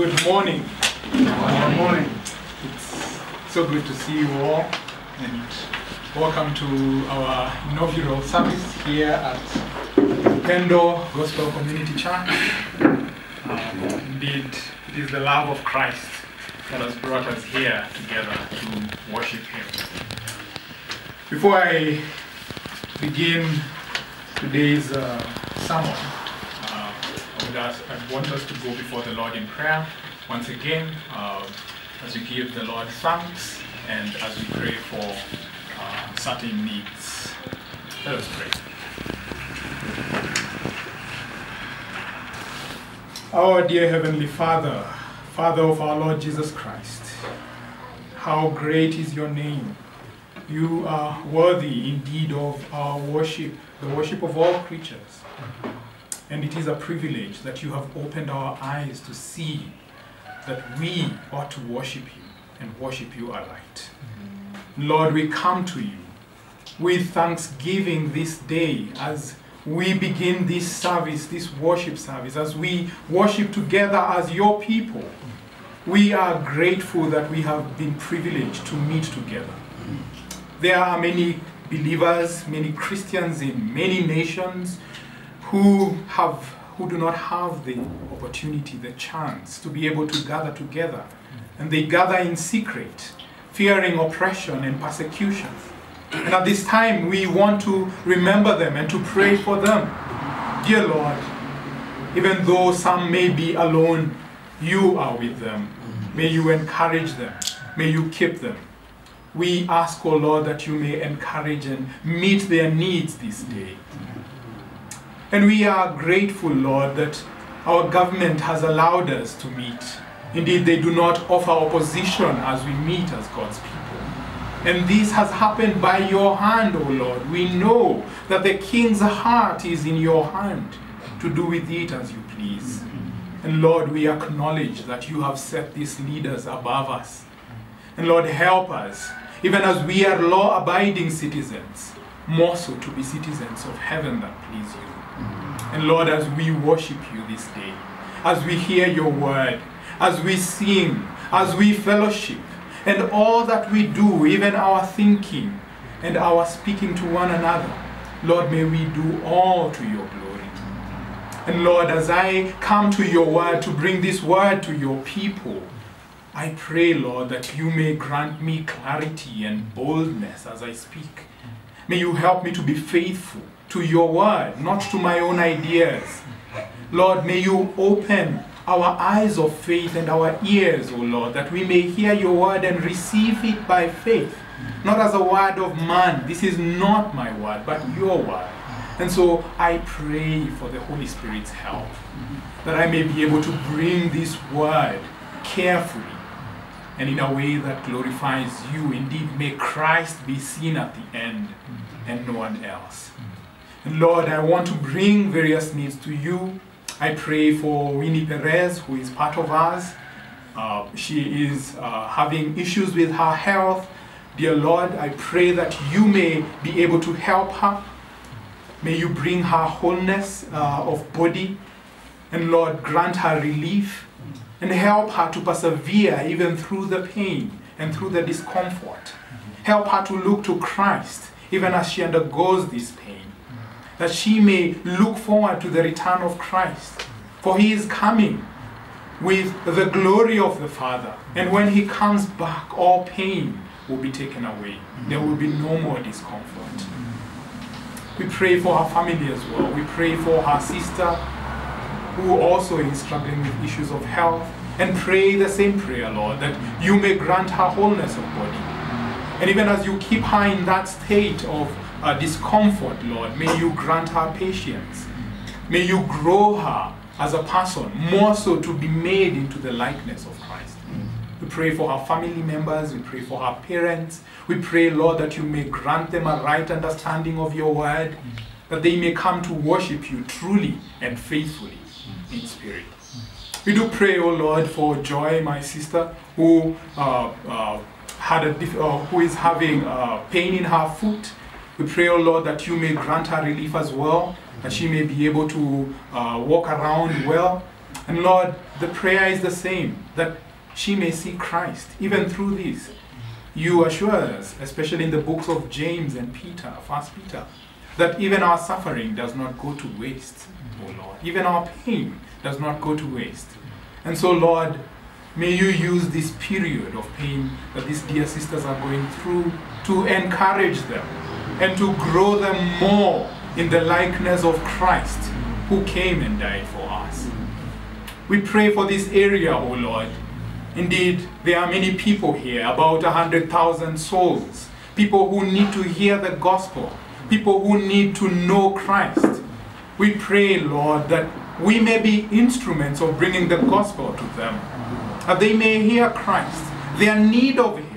Good morning. Good morning. It's so good to see you all and welcome to our inaugural service here at Upendo Gospel Community Church. Um, indeed, it is the love of Christ that has brought us here together to worship Him. Before I begin today's uh, sermon, would ask, I want us to go before the Lord in prayer once again uh, as we give the Lord thanks and as we pray for uh, certain needs. Let us pray. Our dear Heavenly Father, Father of our Lord Jesus Christ, how great is your name. You are worthy indeed of our worship, the worship of all creatures. And it is a privilege that you have opened our eyes to see that we ought to worship you and worship you aright. Mm-hmm. Lord, we come to you with thanksgiving this day as we begin this service, this worship service, as we worship together as your people. We are grateful that we have been privileged to meet together. There are many believers, many Christians in many nations who have who do not have the opportunity, the chance to be able to gather together. And they gather in secret, fearing oppression and persecution. And at this time, we want to remember them and to pray for them. Dear Lord, even though some may be alone, you are with them. May you encourage them. May you keep them. We ask, O oh Lord, that you may encourage and meet their needs this day. And we are grateful, Lord, that our government has allowed us to meet. Indeed, they do not offer opposition as we meet as God's people. And this has happened by your hand, O Lord. We know that the king's heart is in your hand to do with it as you please. And Lord, we acknowledge that you have set these leaders above us. And Lord, help us, even as we are law abiding citizens, more so to be citizens of heaven that please you. And Lord, as we worship you this day, as we hear your word, as we sing, as we fellowship, and all that we do, even our thinking and our speaking to one another, Lord, may we do all to your glory. And Lord, as I come to your word to bring this word to your people, I pray, Lord, that you may grant me clarity and boldness as I speak. May you help me to be faithful to your word, not to my own ideas. Lord, may you open our eyes of faith and our ears, O oh Lord, that we may hear your word and receive it by faith, not as a word of man. This is not my word, but your word. And so I pray for the Holy Spirit's help, that I may be able to bring this word carefully and in a way that glorifies you. Indeed, may Christ be seen at the end and no one else. Lord, I want to bring various needs to you. I pray for Winnie Perez, who is part of us. Uh, she is uh, having issues with her health. Dear Lord, I pray that you may be able to help her. May you bring her wholeness uh, of body. And Lord, grant her relief and help her to persevere even through the pain and through the discomfort. Help her to look to Christ even as she undergoes this pain that she may look forward to the return of Christ. For he is coming with the glory of the Father. And when he comes back, all pain will be taken away. There will be no more discomfort. We pray for her family as well. We pray for her sister who also is struggling with issues of health. And pray the same prayer, Lord, that you may grant her wholeness of body. And even as you keep her in that state of uh, discomfort, Lord, may you grant her patience. May you grow her as a person, more so to be made into the likeness of Christ. We pray for her family members, we pray for her parents. We pray, Lord, that you may grant them a right understanding of your word, that they may come to worship you truly and faithfully in spirit. We do pray, O oh Lord, for Joy, my sister, who uh, uh, had a uh, who is having uh, pain in her foot. We pray, O oh Lord, that you may grant her relief as well, that she may be able to uh, walk around well, And Lord, the prayer is the same that she may see Christ even through this. You assure us, especially in the books of James and Peter, First Peter, that even our suffering does not go to waste, oh Lord. Even our pain does not go to waste. And so, Lord, may you use this period of pain that these dear sisters are going through to encourage them and to grow them more in the likeness of Christ who came and died for us. We pray for this area, O Lord. Indeed, there are many people here, about a hundred thousand souls, people who need to hear the gospel, people who need to know Christ. We pray, Lord, that we may be instruments of bringing the gospel to them, that they may hear Christ, their need of Him,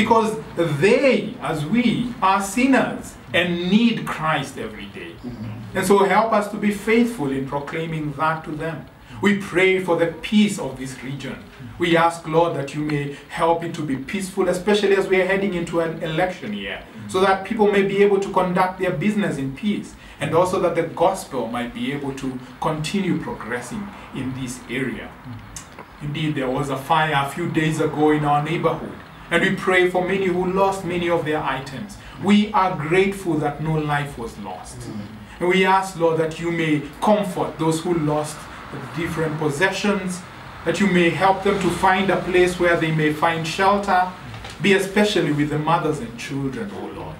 because they, as we, are sinners and need Christ every day. Mm-hmm. And so help us to be faithful in proclaiming that to them. We pray for the peace of this region. We ask, Lord, that you may help it to be peaceful, especially as we are heading into an election year, so that people may be able to conduct their business in peace, and also that the gospel might be able to continue progressing in this area. Mm-hmm. Indeed, there was a fire a few days ago in our neighborhood, and we pray for many who lost many of their items. We are grateful that no life was lost. And we ask, Lord, that you may comfort those who lost different possessions, that you may help them to find a place where they may find shelter, be especially with the mothers and children, O Lord.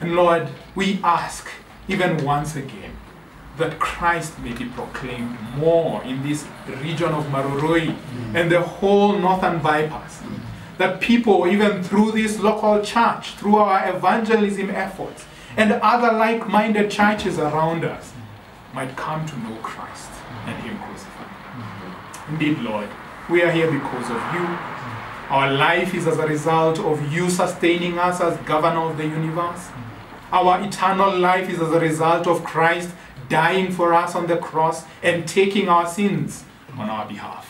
And Lord, we ask, even once again, that Christ may be proclaimed more in this region of Maroroi and the whole northern bypass. That people, even through this local church, through our evangelism efforts, and other like minded churches around us, might come to know Christ and Him crucified. Indeed, Lord, we are here because of you. Our life is as a result of you sustaining us as governor of the universe. Our eternal life is as a result of Christ dying for us on the cross and taking our sins on our behalf.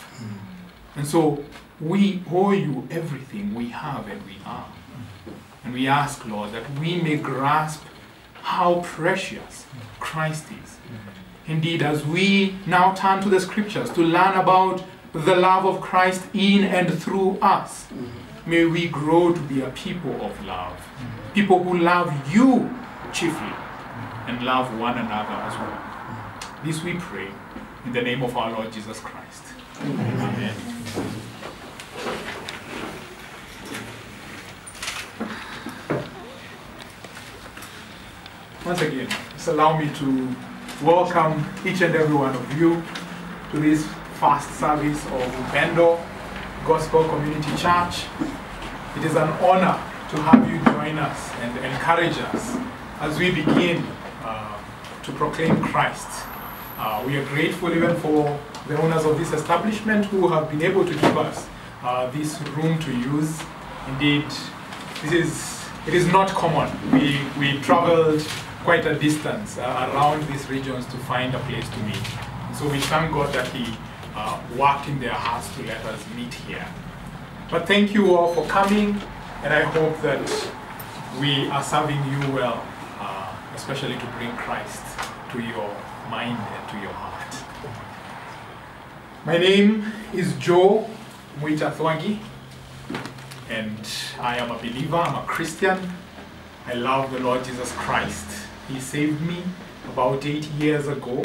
And so we owe you everything we have and we are. And we ask, Lord, that we may grasp how precious Christ is. Indeed, as we now turn to the scriptures to learn about the love of Christ in and through us, may we grow to be a people of love. People who love you chiefly and love one another as well. This we pray in the name of our Lord Jesus Christ. Amen. Once again, just allow me to welcome each and every one of you to this first service of Upendo Gospel Community Church. It is an honor to have you join us and encourage us as we begin uh, to proclaim Christ. Uh, we are grateful even for the owners of this establishment who have been able to give us uh, this room to use. Indeed, this is it is not common. We we traveled quite a distance uh, around these regions to find a place to meet. So we thank God that He uh, worked in their hearts to let us meet here. But thank you all for coming, and I hope that we are serving you well, uh, especially to bring Christ to your mind and to your heart. My name is Joe Mwitathwangi, and I am a believer, I'm a Christian. I love the Lord Jesus Christ. He saved me about eight years ago,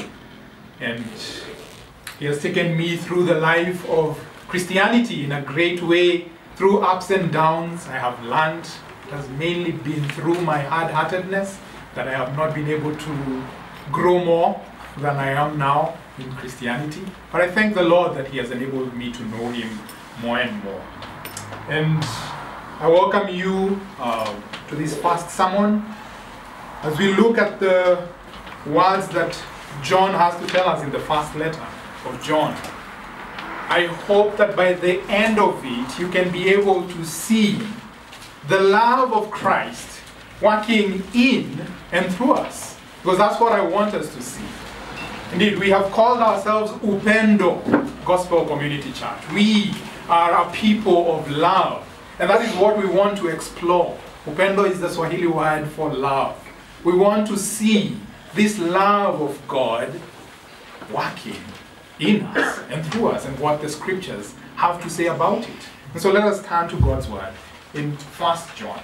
and He has taken me through the life of Christianity in a great way, through ups and downs. I have learned, it has mainly been through my hard heartedness that I have not been able to grow more than I am now in Christianity. But I thank the Lord that He has enabled me to know Him more and more. And I welcome you uh, to this first sermon as we look at the words that John has to tell us in the first letter of John. I hope that by the end of it, you can be able to see the love of Christ working in and through us. Because that's what I want us to see. Indeed, we have called ourselves Upendo Gospel Community Church. We are a people of love. And that is what we want to explore. Upendo is the Swahili word for love. We want to see this love of God working in us and through us and what the scriptures have to say about it. And so let us turn to God's word in 1 John.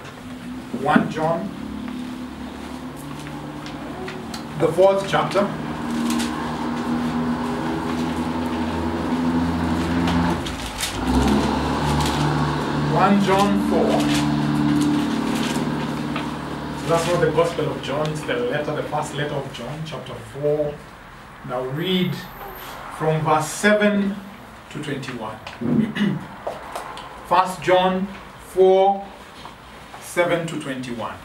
1 John, the fourth chapter. One John four. That's what the Gospel of John, it's the letter, the first letter of John, chapter 4. Now read from verse 7 to 21. 1 John 4 7 to 21. I'm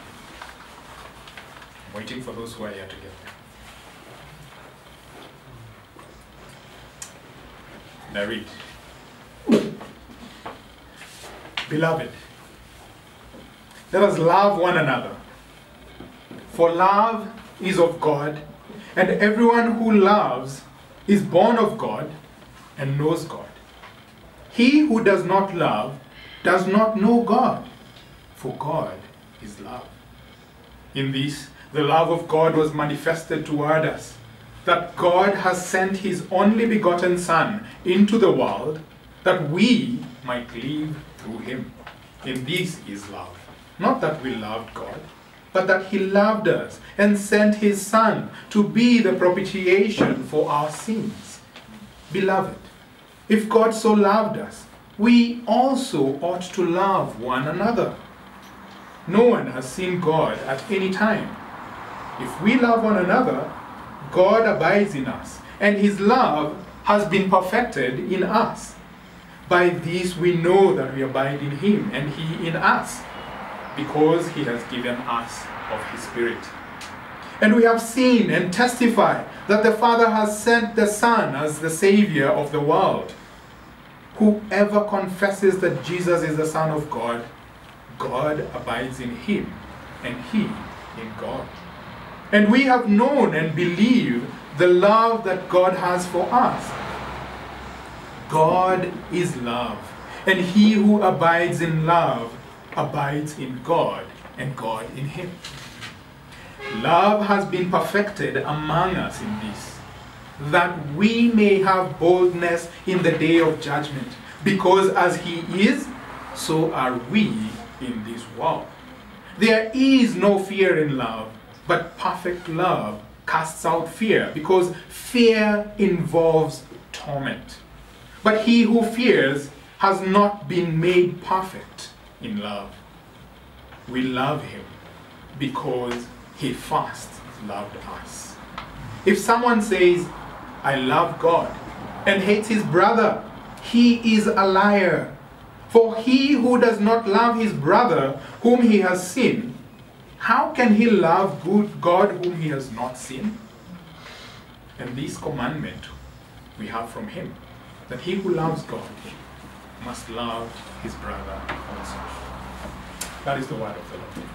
waiting for those who are here to get there. Now read. Beloved, let us love one another. For love is of God, and everyone who loves is born of God and knows God. He who does not love does not know God, for God is love. In this, the love of God was manifested toward us, that God has sent his only begotten Son into the world, that we might live through him. In this is love. Not that we loved God, but that he loved us and sent his Son to be the propitiation for our sins. Beloved, if God so loved us, we also ought to love one another. No one has seen God at any time. If we love one another, God abides in us, and his love has been perfected in us. By this we know that we abide in him, and he in us, because he has given us of his Spirit. And we have seen and testify that the Father has sent the Son as the Savior of the world. Whoever confesses that Jesus is the Son of God, God abides in him, and he in God. And we have known and believed the love that God has for us. God is love, and he who abides in love abides in God, and God in him. Love has been perfected among us in this, that we may have boldness in the day of judgment, because as he is, so are we in this world. There is no fear in love, but perfect love casts out fear, because fear involves torment. But he who fears has not been made perfect in love. We love him because he first loved us. If someone says, I love God, and hates his brother, he is a liar. For he who does not love his brother whom he has seen, how can he love good God whom he has not seen? And this commandment we have from him that he who loves God must love his brother also. That is the word of the Lord.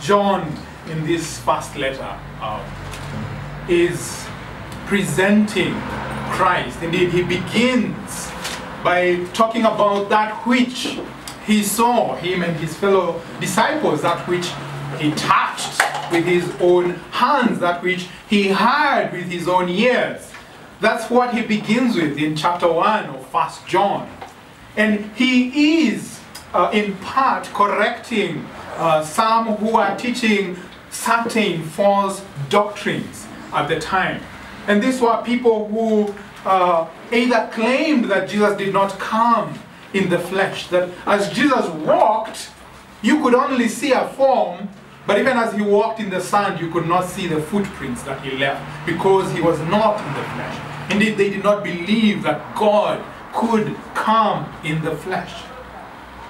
John, in this first letter, uh, is presenting Christ. Indeed, he begins by talking about that which he saw, him and his fellow disciples, that which he touched with his own hands, that which he heard with his own ears. That's what he begins with in chapter 1 of First John. And he is, uh, in part, correcting uh, some who are teaching certain false doctrines at the time. And these were people who uh, either claimed that Jesus did not come in the flesh, that as Jesus walked, you could only see a form, but even as he walked in the sand, you could not see the footprints that he left because he was not in the flesh. Indeed, they did not believe that God could come in the flesh.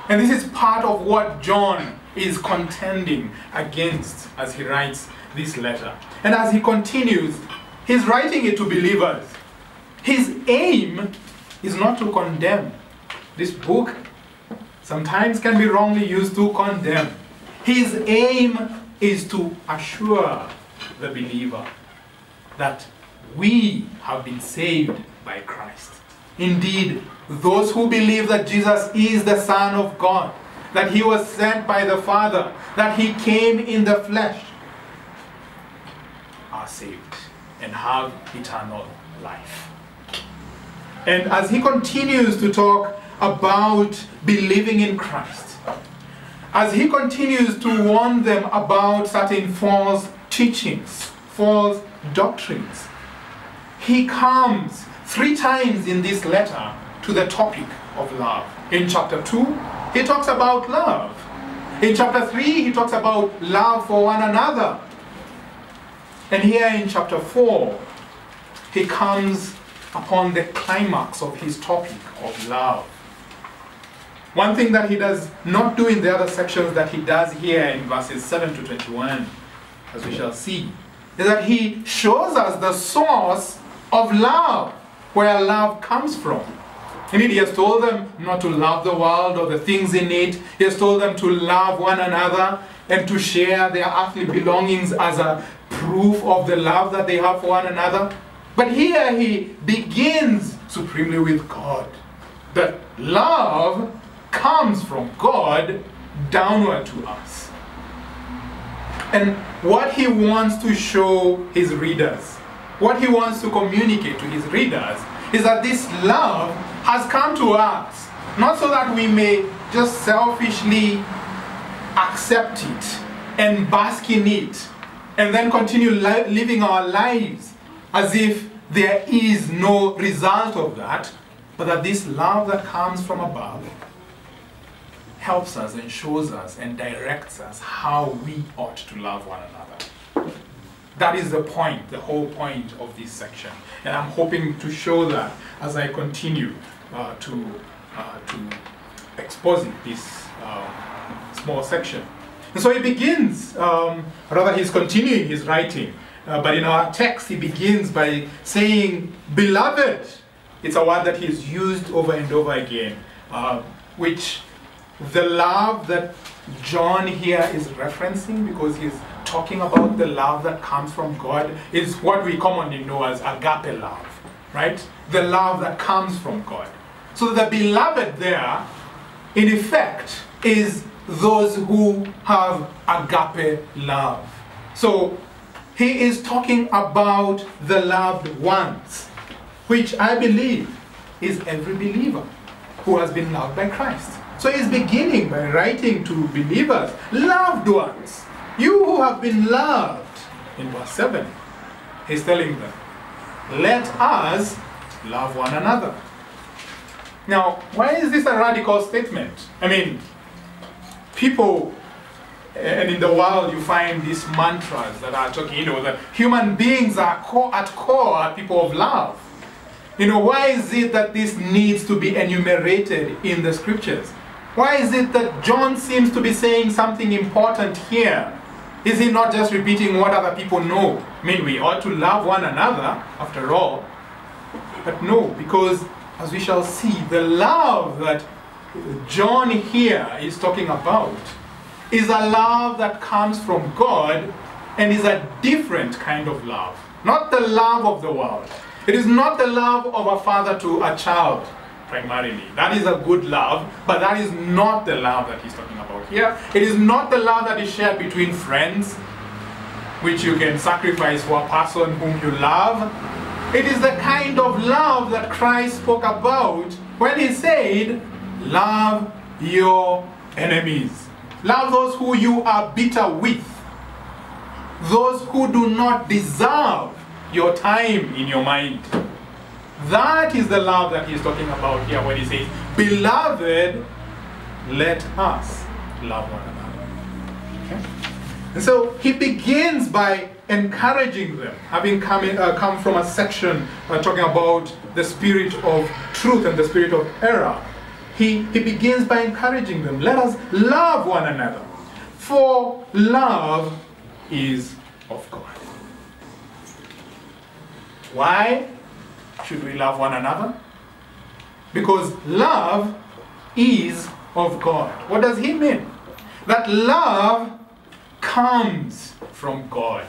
And this is part of what John is contending against as he writes this letter. And as he continues, he's writing it to believers. His aim is not to condemn. This book sometimes can be wrongly used to condemn. His aim is to assure the believer that we have been saved by Christ. Indeed, those who believe that Jesus is the Son of God, that he was sent by the Father, that he came in the flesh, are saved and have eternal life. And as he continues to talk about believing in Christ, as he continues to warn them about certain false teachings, false doctrines, he comes three times in this letter to the topic of love. In chapter 2, he talks about love. In chapter 3, he talks about love for one another. And here in chapter 4, he comes upon the climax of his topic of love. One thing that he does not do in the other sections that he does here in verses 7 to 21, as we shall see, is that he shows us the source of love, where love comes from. Indeed, he has told them not to love the world or the things in it. He has told them to love one another and to share their earthly belongings as a proof of the love that they have for one another. But here he begins supremely with God. That love comes from God downward to us. And what he wants to show his readers, what he wants to communicate to his readers, is that this love has come to us, not so that we may just selfishly accept it and bask in it, and then continue li living our lives as if there is no result of that, but that this love that comes from above helps us and shows us and directs us how we ought to love one another. That is the point, the whole point of this section. And I'm hoping to show that as I continue uh, to, uh, to exposit this uh, small section. And so he begins, um, rather he's continuing his writing, uh, but in our text he begins by saying, beloved. It's a word that he's used over and over again, uh, which the love that John here is referencing because he's talking about the love that comes from God is what we commonly know as agape love, right? The love that comes from God. So the beloved there, in effect, is those who have agape love. So he is talking about the loved ones, which I believe is every believer who has been loved by Christ. So he's beginning by writing to believers, loved ones, you who have been loved. In verse 7, he's telling them, let us love one another. Now, why is this a radical statement? I mean, people, eh, and in the world you find these mantras that are talking, you know, that human beings are core, at core are people of love. You know, why is it that this needs to be enumerated in the scriptures? Why is it that John seems to be saying something important here? Is he not just repeating what other people know? I mean, we ought to love one another, after all. But no, because as we shall see, the love that John here is talking about is a love that comes from God and is a different kind of love. Not the love of the world. It is not the love of a father to a child, primarily. That is a good love, but that is not the love that he's talking about here. It is not the love that is shared between friends, which you can sacrifice for a person whom you love. It is the kind of love that Christ spoke about when he said, Love your enemies. Love those who you are bitter with. Those who do not deserve your time in your mind. That is the love that he's talking about here when he says, Beloved, let us love one another. Okay? And so he begins by encouraging them, having come, in, uh, come from a section uh, talking about the spirit of truth and the spirit of error. He, he begins by encouraging them, let us love one another, for love is of God. Why should we love one another? Because love is of God. What does he mean? That love comes from God.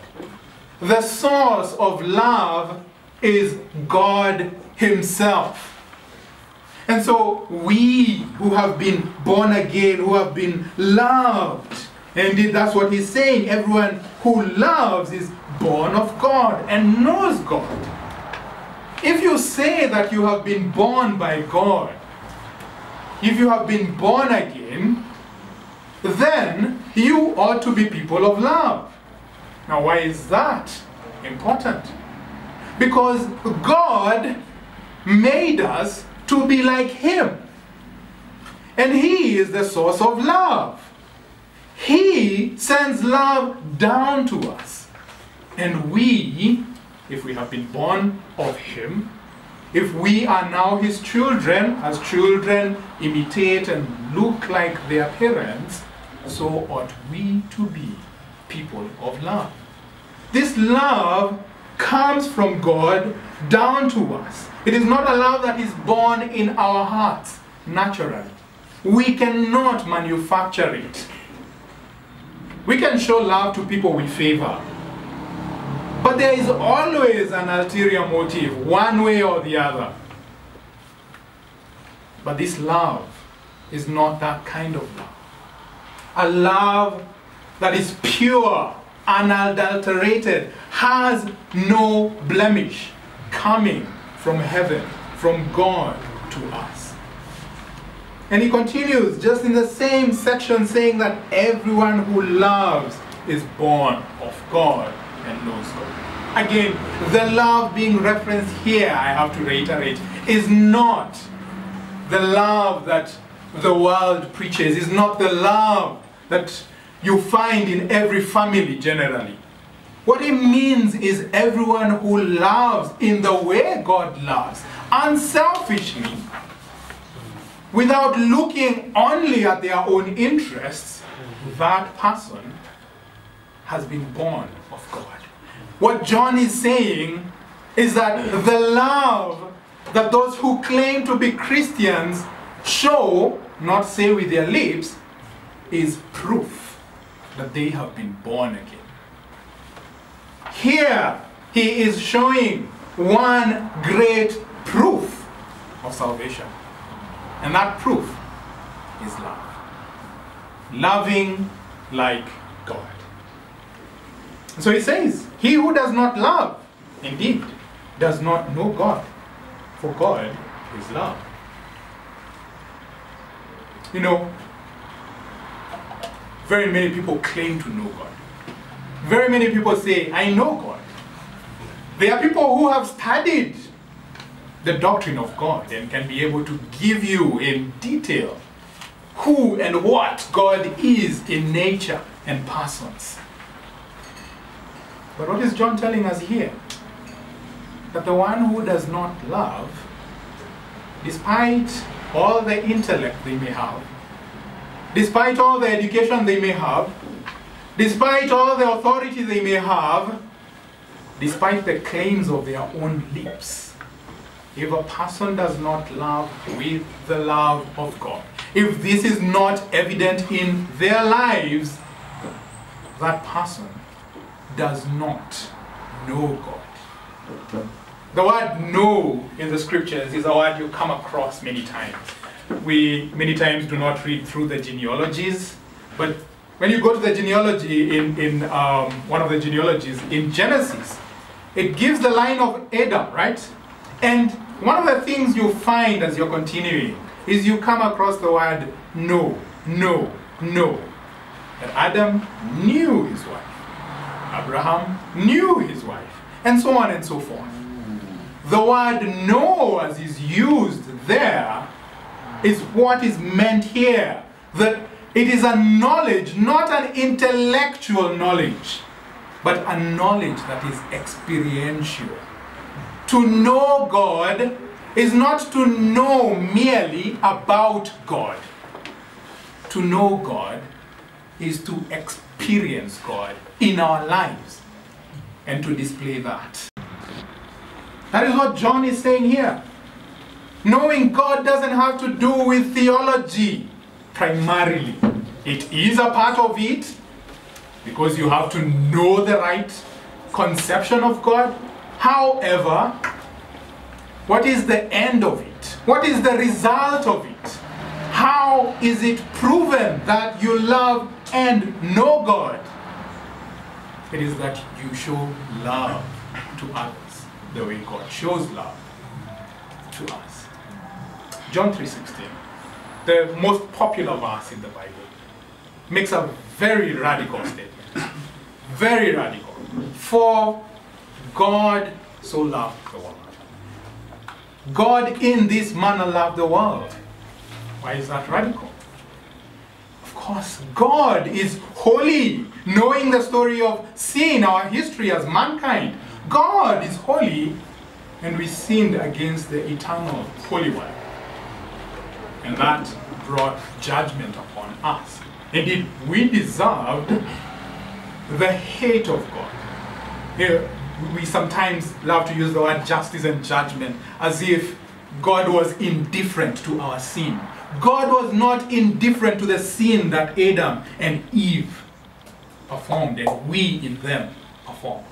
The source of love is God Himself. And so we who have been born again, who have been loved, indeed that's what he's saying, everyone who loves is born of God and knows God. If you say that you have been born by God, if you have been born again, then you ought to be people of love. Now, why is that important? Because God made us to be like Him. And He is the source of love. He sends love down to us. And we, if we have been born of Him, if we are now His children, as children imitate and look like their parents, so ought we to be people of love. This love comes from God down to us. It is not a love that is born in our hearts naturally. We cannot manufacture it. We can show love to people we favor. But there is always an ulterior motive, one way or the other. But this love is not that kind of love. A love that is pure, unadulterated, has no blemish, coming from heaven, from God to us. And he continues just in the same section saying that everyone who loves is born of God and knows God. Again, the love being referenced here, I have to reiterate, is not the love that the world preaches, is not the love that you find in every family generally. What it means is everyone who loves in the way God loves, unselfishly, without looking only at their own interests, that person has been born of God. What John is saying is that the love that those who claim to be Christians show, not say with their lips, is proof that they have been born again. Here, he is showing one great proof of salvation. And that proof is love. Loving like God. So he says, He who does not love, indeed, does not know God, for God is love. You know, very many people claim to know God. Very many people say, I know God. There are people who have studied the doctrine of God and can be able to give you in detail who and what God is in nature and persons. But what is John telling us here? That the one who does not love, despite all the intellect they may have, despite all the education they may have, despite all the authority they may have, despite the claims of their own lips, if a person does not love with the love of God, if this is not evident in their lives, that person does not know God. The word know in the scriptures is a word you come across many times. We many times do not read through the genealogies, but when you go to the genealogy in, in um, one of the genealogies in Genesis, it gives the line of Adam, right? And one of the things you find as you're continuing is you come across the word no, no, no. That Adam knew his wife. Abraham knew his wife. And so on and so forth. The word know as is used there is what is meant here. That it is a knowledge, not an intellectual knowledge, but a knowledge that is experiential. To know God is not to know merely about God. To know God is to experience God in our lives and to display that. That is what John is saying here. Knowing God doesn't have to do with theology primarily. It is a part of it because you have to know the right conception of God. However, what is the end of it? What is the result of it? How is it proven that you love and know God? It is that you show love to others the way God shows love to us. John 3:16, the most popular verse in the Bible, makes a very radical statement. Very radical. For God so loved the world. God in this manner loved the world. Why is that radical? Of course, God is holy. Knowing the story of sin, our history as mankind, God is holy, and we sinned against the eternal Holy One. And that brought judgment upon us. Indeed, we deserved the hate of God. We sometimes love to use the word justice and judgment as if God was indifferent to our sin. God was not indifferent to the sin that Adam and Eve performed and we in them performed.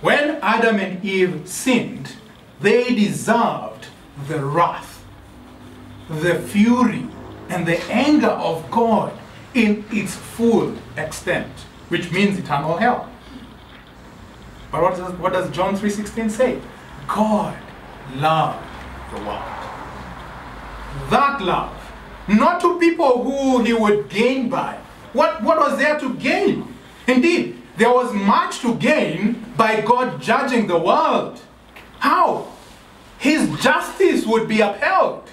When Adam and Eve sinned, they deserved the wrath, the fury, and the anger of God in its full extent, which means eternal hell. But what does, what does John 3.16 say? God loved the world. That love, not to people who he would gain by. What, what was there to gain? Indeed, there was much to gain by God judging the world. How? His justice would be upheld.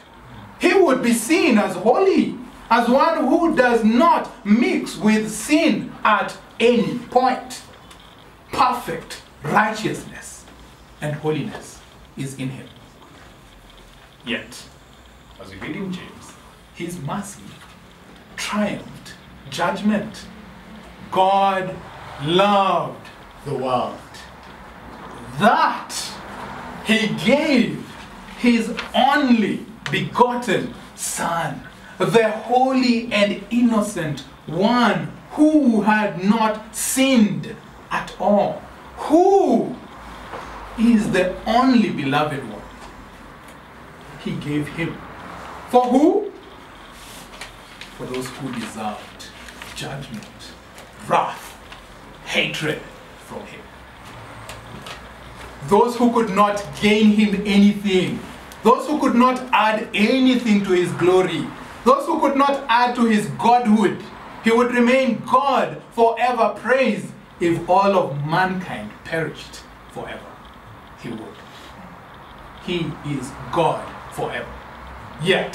He would be seen as holy, as one who does not mix with sin at any point. Perfect righteousness and holiness is in him. Yet, as we read in James, his mercy triumphed judgment. God loved the world. That he gave his only begotten Son, the holy and innocent one who had not sinned at all. Who is the only beloved one? He gave him. For who? For those who deserved judgment, wrath, hatred from him. Those who could not gain him anything. Those who could not add anything to his glory. Those who could not add to his godhood. He would remain God forever praised if all of mankind perished forever. He would. He is God forever. Yet,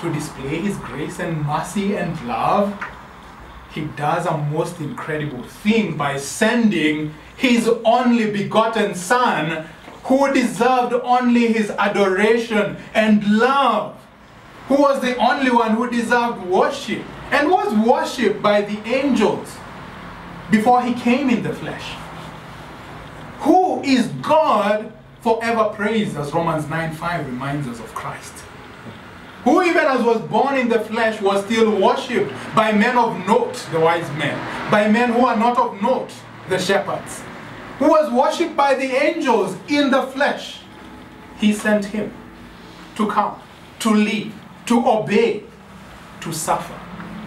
to display his grace and mercy and love, he does a most incredible thing by sending his only begotten Son, who deserved only his adoration and love, who was the only one who deserved worship and was worshipped by the angels before he came in the flesh. Who is God forever praised, as Romans 9 5 reminds us of Christ. Who, even as was born in the flesh, was still worshipped by men of note, the wise men, by men who are not of note, the shepherds, who was worshipped by the angels in the flesh. He sent him to come, to live, to obey, to suffer,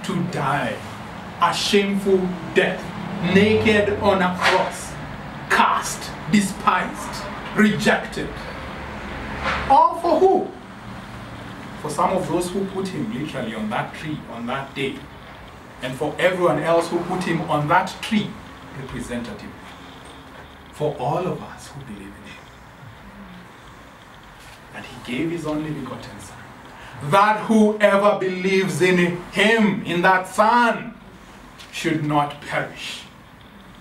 to die a shameful death, naked on a cross, cast, despised, rejected. All for who? For some of those who put him literally on that tree on that day, and for everyone else who put him on that tree representatively. For all of us who believe in him. And he gave his only begotten Son. That whoever believes in him, in that Son, should not perish,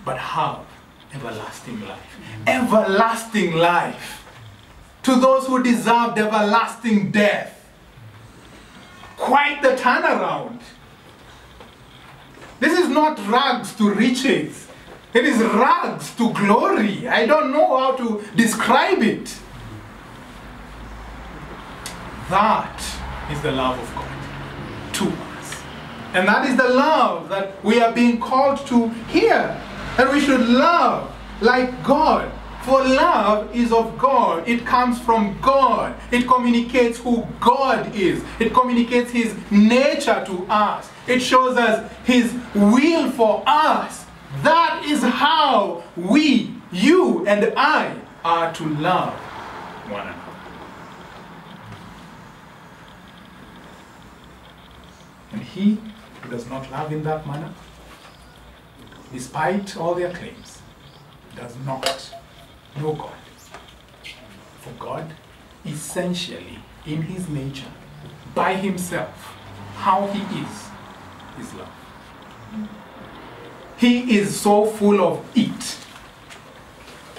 but have everlasting life. Everlasting life. To those who deserved everlasting death. Quite the turnaround. This is not rags to riches. It is rags to glory. I don't know how to describe it. That is the love of God to us. And that is the love that we are being called to here. That we should love like God. For love is of God. It comes from God. It communicates who God is. It communicates His nature to us. It shows us His will for us That is how we, you and I, are to love one another. And he who does not love in that manner, despite all their claims, does not know God. For God, essentially, in his nature, by himself, how he is, is love. He is so full of it,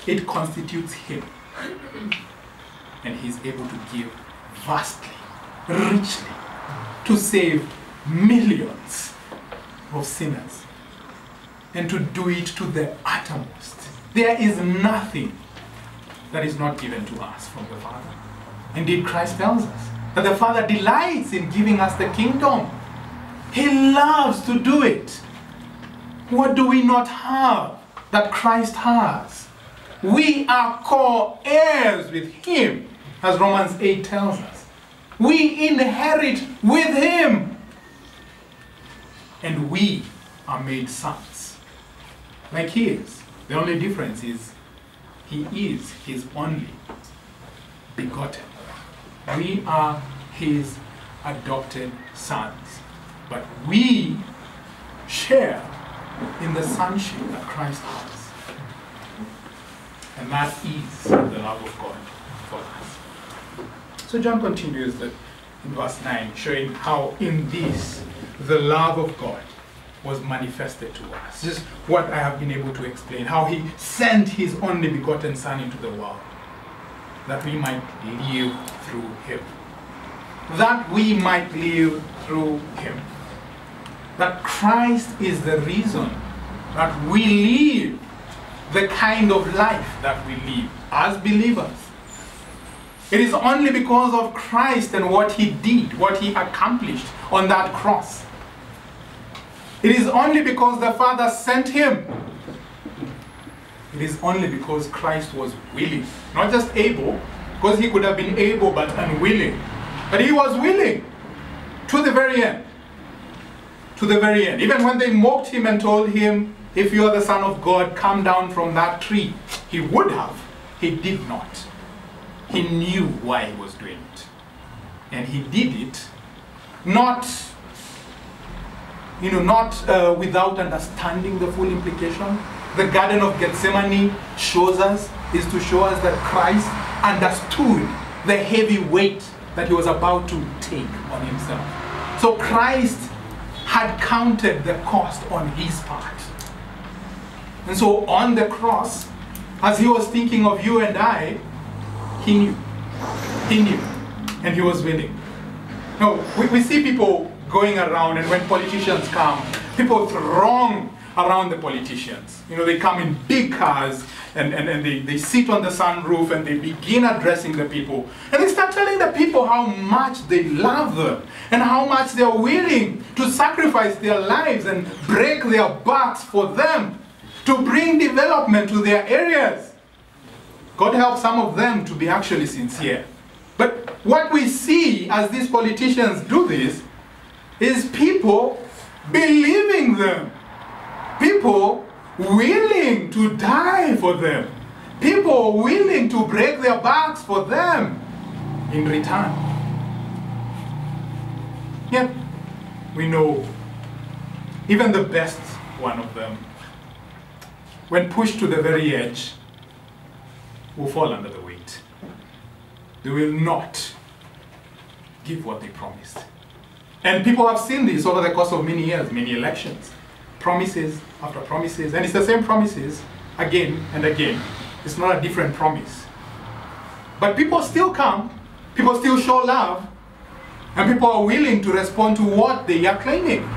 it constitutes him. And he's able to give vastly, richly, to save millions of sinners and to do it to the uttermost. There is nothing that is not given to us from the Father. Indeed, Christ tells us that the Father delights in giving us the kingdom. He loves to do it. What do we not have that Christ has? We are co heirs with Him, as Romans 8 tells us. We inherit with Him. And we are made sons, like He is. The only difference is He is His only begotten. We are His adopted sons. But we share in the sonship that Christ has. And that is the love of God for us. So John continues that in verse 9, showing how in this the love of God was manifested to us. Just what I have been able to explain. How he sent his only begotten Son into the world that we might live through him. That we might live through him. That Christ is the reason that we live the kind of life that we live as believers. It is only because of Christ and what he did, what he accomplished on that cross. It is only because the Father sent him. It is only because Christ was willing, not just able, because he could have been able but unwilling. But he was willing to the very end. To the very end. Even when they mocked him and told him, If you are the Son of God, come down from that tree, he would have. He did not. He knew why he was doing it. And he did it not you know, not uh, without understanding the full implication. The Garden of Gethsemane shows us, is to show us that Christ understood the heavy weight that he was about to take on himself. So Christ had counted the cost on his part. And so on the cross, as he was thinking of you and I, he knew. He knew. And he was willing. Now, we, we see people going around and when politicians come, people throng around the politicians. You know, they come in big cars and, and, and they, they sit on the sunroof and they begin addressing the people. And they start telling the people how much they love them and how much they're willing to sacrifice their lives and break their backs for them to bring development to their areas. God help some of them to be actually sincere. But what we see as these politicians do this is people believing them. People willing to die for them. People willing to break their backs for them in return. Yet, we know even the best one of them, when pushed to the very edge, will fall under the weight. They will not give what they promised. And people have seen this over the course of many years, many elections. Promises after promises. And it's the same promises again and again. It's not a different promise. But people still come, people still show love, and people are willing to respond to what they are claiming.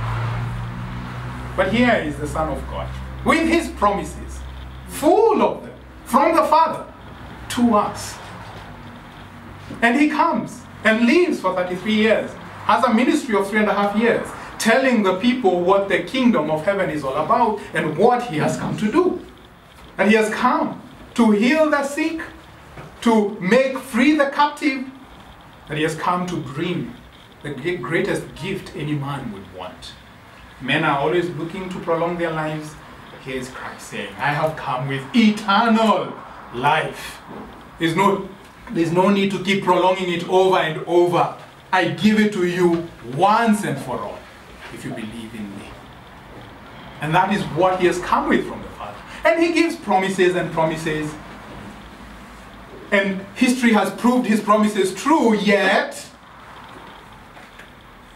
But here is the Son of God with his promises, full of them, from the Father to us. And he comes and lives for 33 years has a ministry of three and a half years, telling the people what the kingdom of heaven is all about and what he has come to do. And he has come to heal the sick, to make free the captive, and he has come to bring the greatest gift any man would want. Men are always looking to prolong their lives, Here's Christ saying, I have come with eternal life. There's no, there's no need to keep prolonging it over and over. I give it to you once and for all if you believe in me. And that is what he has come with from the Father. And he gives promises and promises. And history has proved his promises true, yet,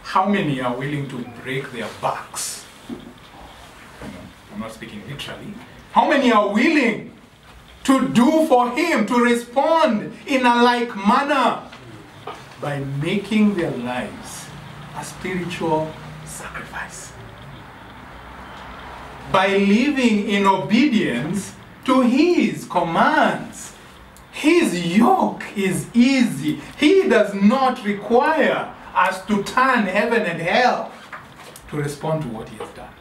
how many are willing to break their backs? I'm not speaking literally. How many are willing to do for him, to respond in a like manner by making their lives a spiritual sacrifice? By living in obedience to his commands. His yoke is easy. He does not require us to turn heaven and hell to respond to what he has done.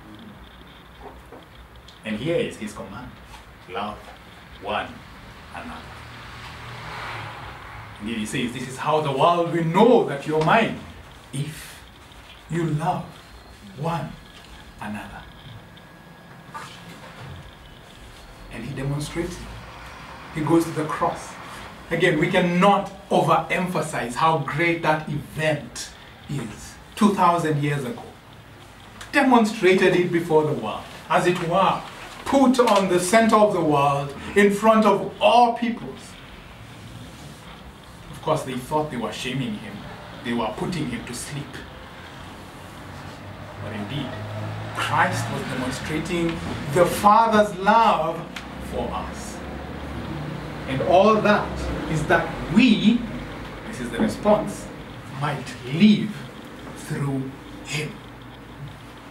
And here is his command love one another. He says, This is how the world will know that you're mine if you love one another. And he demonstrates it. He goes to the cross. Again, we cannot overemphasize how great that event is 2,000 years ago. Demonstrated it before the world, as it were, put on the center of the world in front of all peoples. Of course, they thought they were shaming him, they were putting him to sleep. But indeed, Christ was demonstrating the Father's love for us. And all that is that we, this is the response, might live through Him.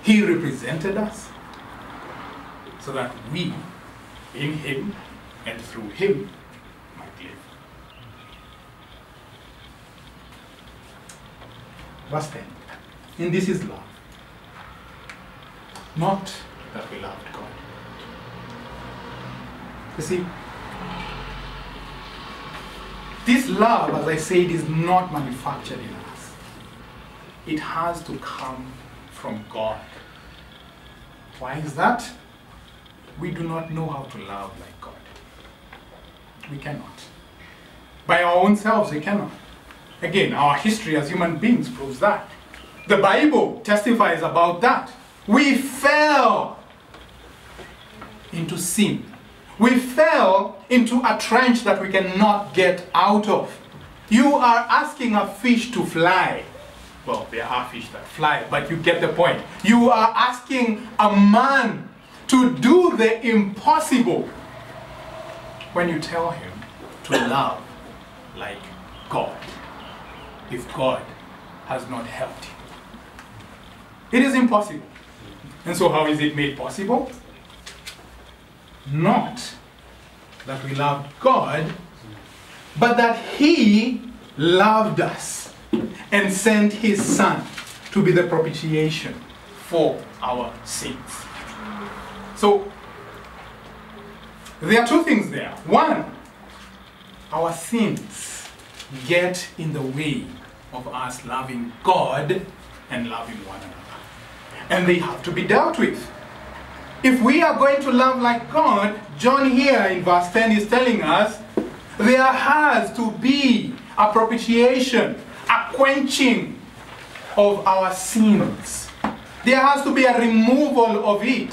He represented us so that we, in Him and through Him, might live. Verse 10. And this is love. Not that we loved God. You see, this love, as I said, is not manufactured in us. It has to come from God. Why is that? We do not know how to love like God. We cannot. By our own selves, we cannot. Again, our history as human beings proves that. The Bible testifies about that. We fell into sin. We fell into a trench that we cannot get out of. You are asking a fish to fly. Well, there are fish that fly, but you get the point. You are asking a man to do the impossible when you tell him to love like God if God has not helped you. It is impossible. And so, how is it made possible? Not that we loved God, but that He loved us and sent His Son to be the propitiation for our sins. So, there are two things there. One, our sins get in the way of us loving God and loving one another. And they have to be dealt with. If we are going to love like God, John here in verse 10 is telling us there has to be a propitiation, a quenching of our sins. There has to be a removal of it,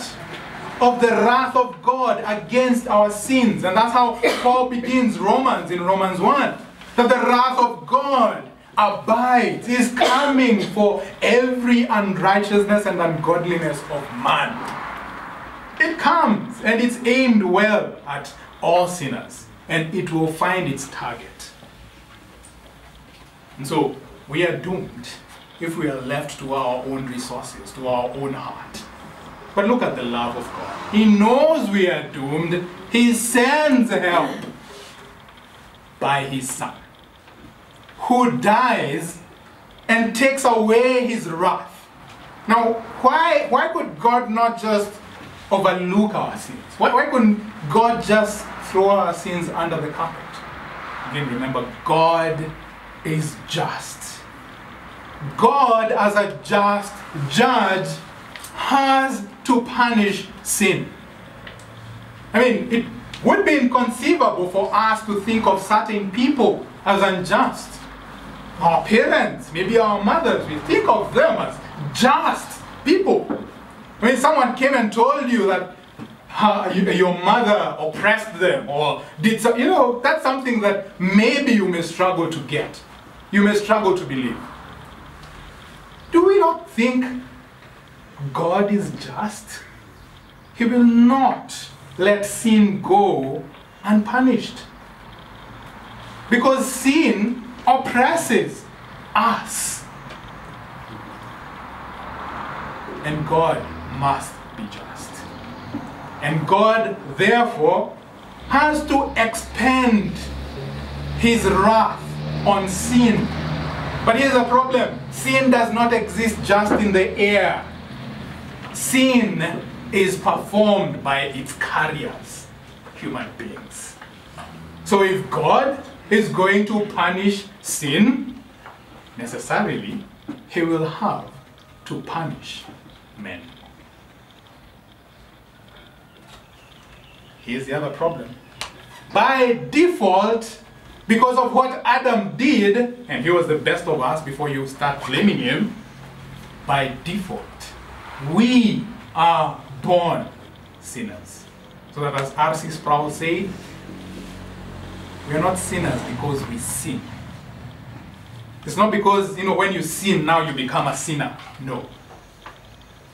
of the wrath of God against our sins. And that's how Paul begins Romans in Romans 1. That the wrath of God abides, is coming for every unrighteousness and ungodliness of man. It comes and it's aimed well at all sinners and it will find its target. And so we are doomed if we are left to our own resources, to our own heart. But look at the love of God. He knows we are doomed. He sends help by His Son, who dies and takes away His wrath. Now, why, why could God not just overlook our sins? Why, why couldn't God just throw our sins under the carpet? Again, remember, God is just. God, as a just judge, has to punish sin. I mean, it would be inconceivable for us to think of certain people as unjust. Our parents, maybe our mothers, we think of them as just people. When someone came and told you that uh, your mother oppressed them or did so, you know, that's something that maybe you may struggle to get. You may struggle to believe. Do we not think God is just? He will not let sin go unpunished. Because sin oppresses us. And God must be just. And God, therefore, has to expend his wrath on sin. But here's the problem sin does not exist just in the air, sin is performed by its carriers, human beings. So if God is going to punish sin, necessarily, he will have to punish men. Here's the other problem. By default, because of what Adam did, and he was the best of us before you start blaming him, by default, we are born sinners. So that as R.C. Sproul said, we are not sinners because we sin. It's not because, you know, when you sin, now you become a sinner. No.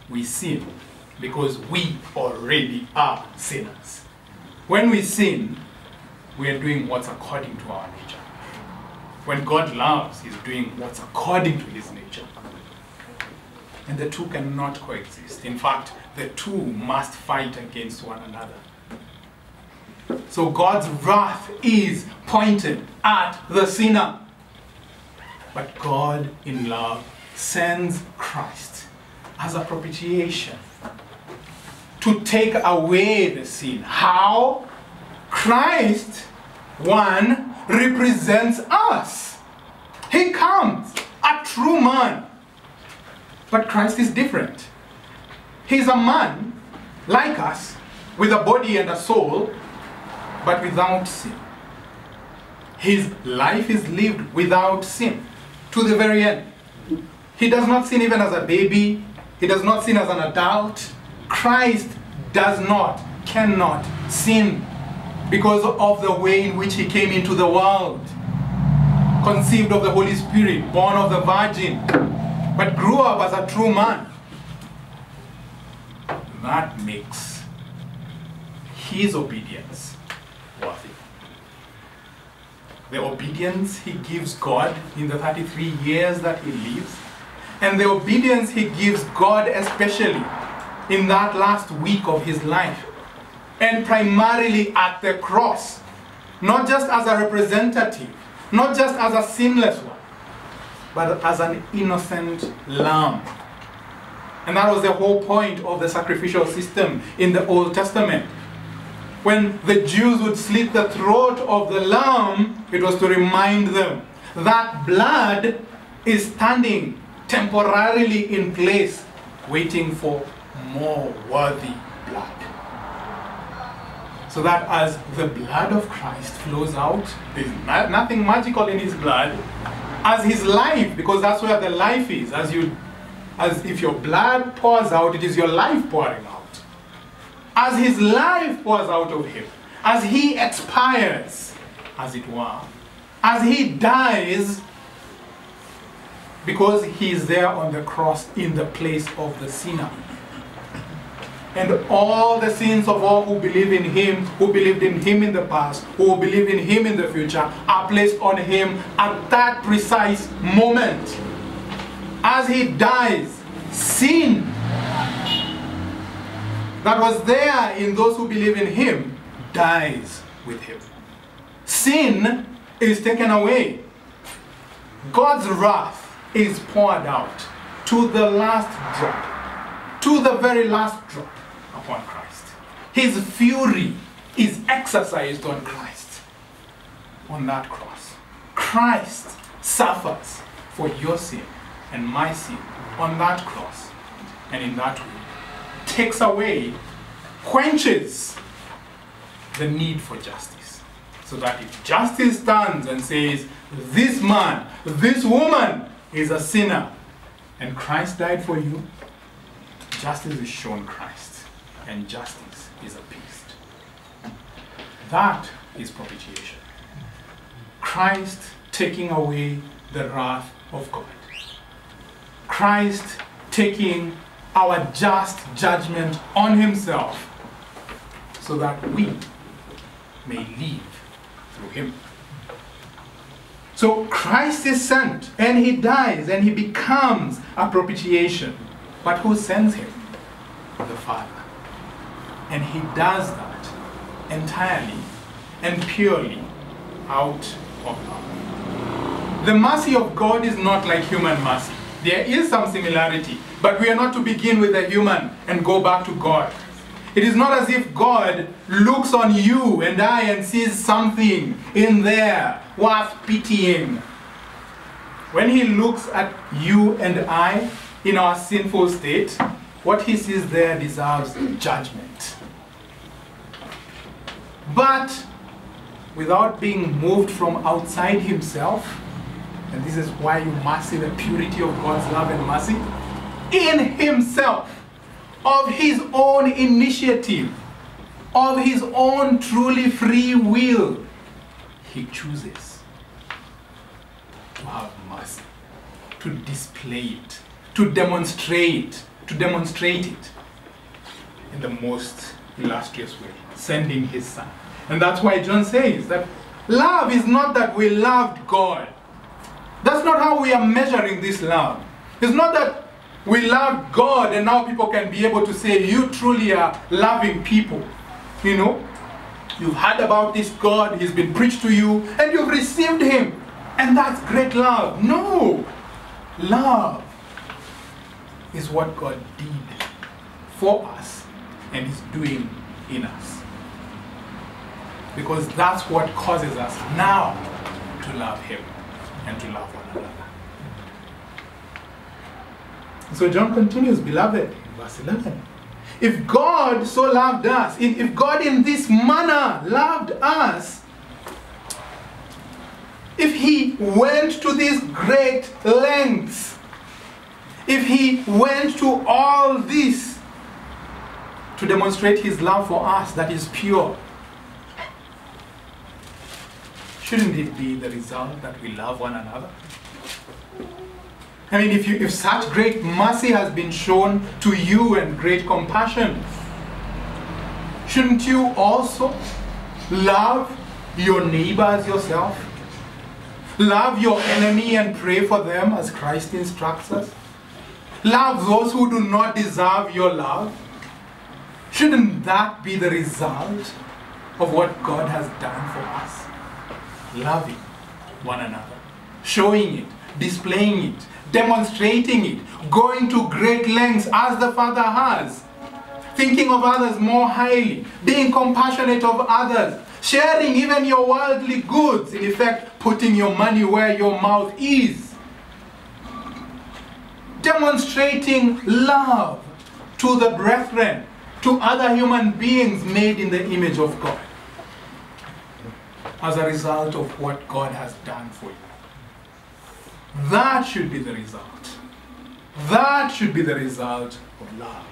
We sin because we already are sinners. When we sin, we are doing what's according to our nature. When God loves, He's doing what's according to His nature. And the two cannot coexist. In fact, the two must fight against one another. So God's wrath is pointed at the sinner. But God, in love, sends Christ as a propitiation to take away the sin. How? Christ, one, represents us. He comes, a true man. But Christ is different. He's a man like us, with a body and a soul, but without sin. His life is lived without sin to the very end. He does not sin even as a baby, he does not sin as an adult. Christ does not, cannot sin because of the way in which he came into the world. Conceived of the Holy Spirit, born of the Virgin, but grew up as a true man. That makes his obedience worthy. The obedience he gives God in the 33 years that he lives, and the obedience he gives God especially in that last week of his life, and primarily at the cross, not just as a representative, not just as a sinless one, but as an innocent lamb. And that was the whole point of the sacrificial system in the Old Testament. When the Jews would slit the throat of the lamb, it was to remind them that blood is standing temporarily in place, waiting for more worthy blood. So that as the blood of Christ flows out, there's nothing magical in his blood, as his life, because that's where the life is. As you, as if your blood pours out, it is your life pouring out. As his life pours out of him, as he expires, as it were, as he dies, because he is there on the cross in the place of the sinner and all the sins of all who believe in him, who believed in him in the past, who will believe in him in the future, are placed on him at that precise moment. As he dies, sin that was there in those who believe in him dies with him. Sin is taken away. God's wrath is poured out to the last drop, to the very last drop upon Christ. His fury is exercised on Christ on that cross. Christ suffers for your sin and my sin on that cross and in that way takes away, quenches the need for justice. So that if justice stands and says, this man, this woman is a sinner, and Christ died for you, justice is shown Christ, and justice is appeased. That is propitiation. Christ taking away the wrath of God. Christ taking our just judgment on himself so that we may live through him. So Christ is sent and he dies and he becomes a propitiation. But who sends him? The Father. And he does that entirely and purely out of love. The mercy of God is not like human mercy. There is some similarity, but we are not to begin with the human and go back to God. It is not as if God looks on you and I and sees something in there worth pitying. When He looks at you and I in our sinful state, what He sees there deserves judgment. But without being moved from outside Himself, and this is why you must see the purity of God's love and mercy, in Himself of his own initiative, of his own truly free will, he chooses to have mercy, to display it, to demonstrate, to demonstrate it in the most illustrious way, sending his son. And that's why John says that love is not that we loved God. That's not how we are measuring this love. It's not that we love God and now people can be able to say you truly are loving people. You know, you've heard about this God, he's been preached to you and you've received him. And that's great love. No. Love is what God did for us and is doing in us. Because that's what causes us now to love him and to love one another. So John continues, beloved, verse 11. If God so loved us, if God in this manner loved us, if he went to these great lengths, if he went to all this to demonstrate his love for us that is pure, shouldn't it be the result that we love one another? I mean, if, you, if such great mercy has been shown to you and great compassion, shouldn't you also love your neighbor as yourself? Love your enemy and pray for them as Christ instructs us? Love those who do not deserve your love? Shouldn't that be the result of what God has done for us? Loving one another, showing it, displaying it, demonstrating it, going to great lengths as the Father has, thinking of others more highly, being compassionate of others, sharing even your worldly goods, in effect, putting your money where your mouth is, demonstrating love to the brethren, to other human beings made in the image of God, as a result of what God has done for you. That should be the result. That should be the result of love.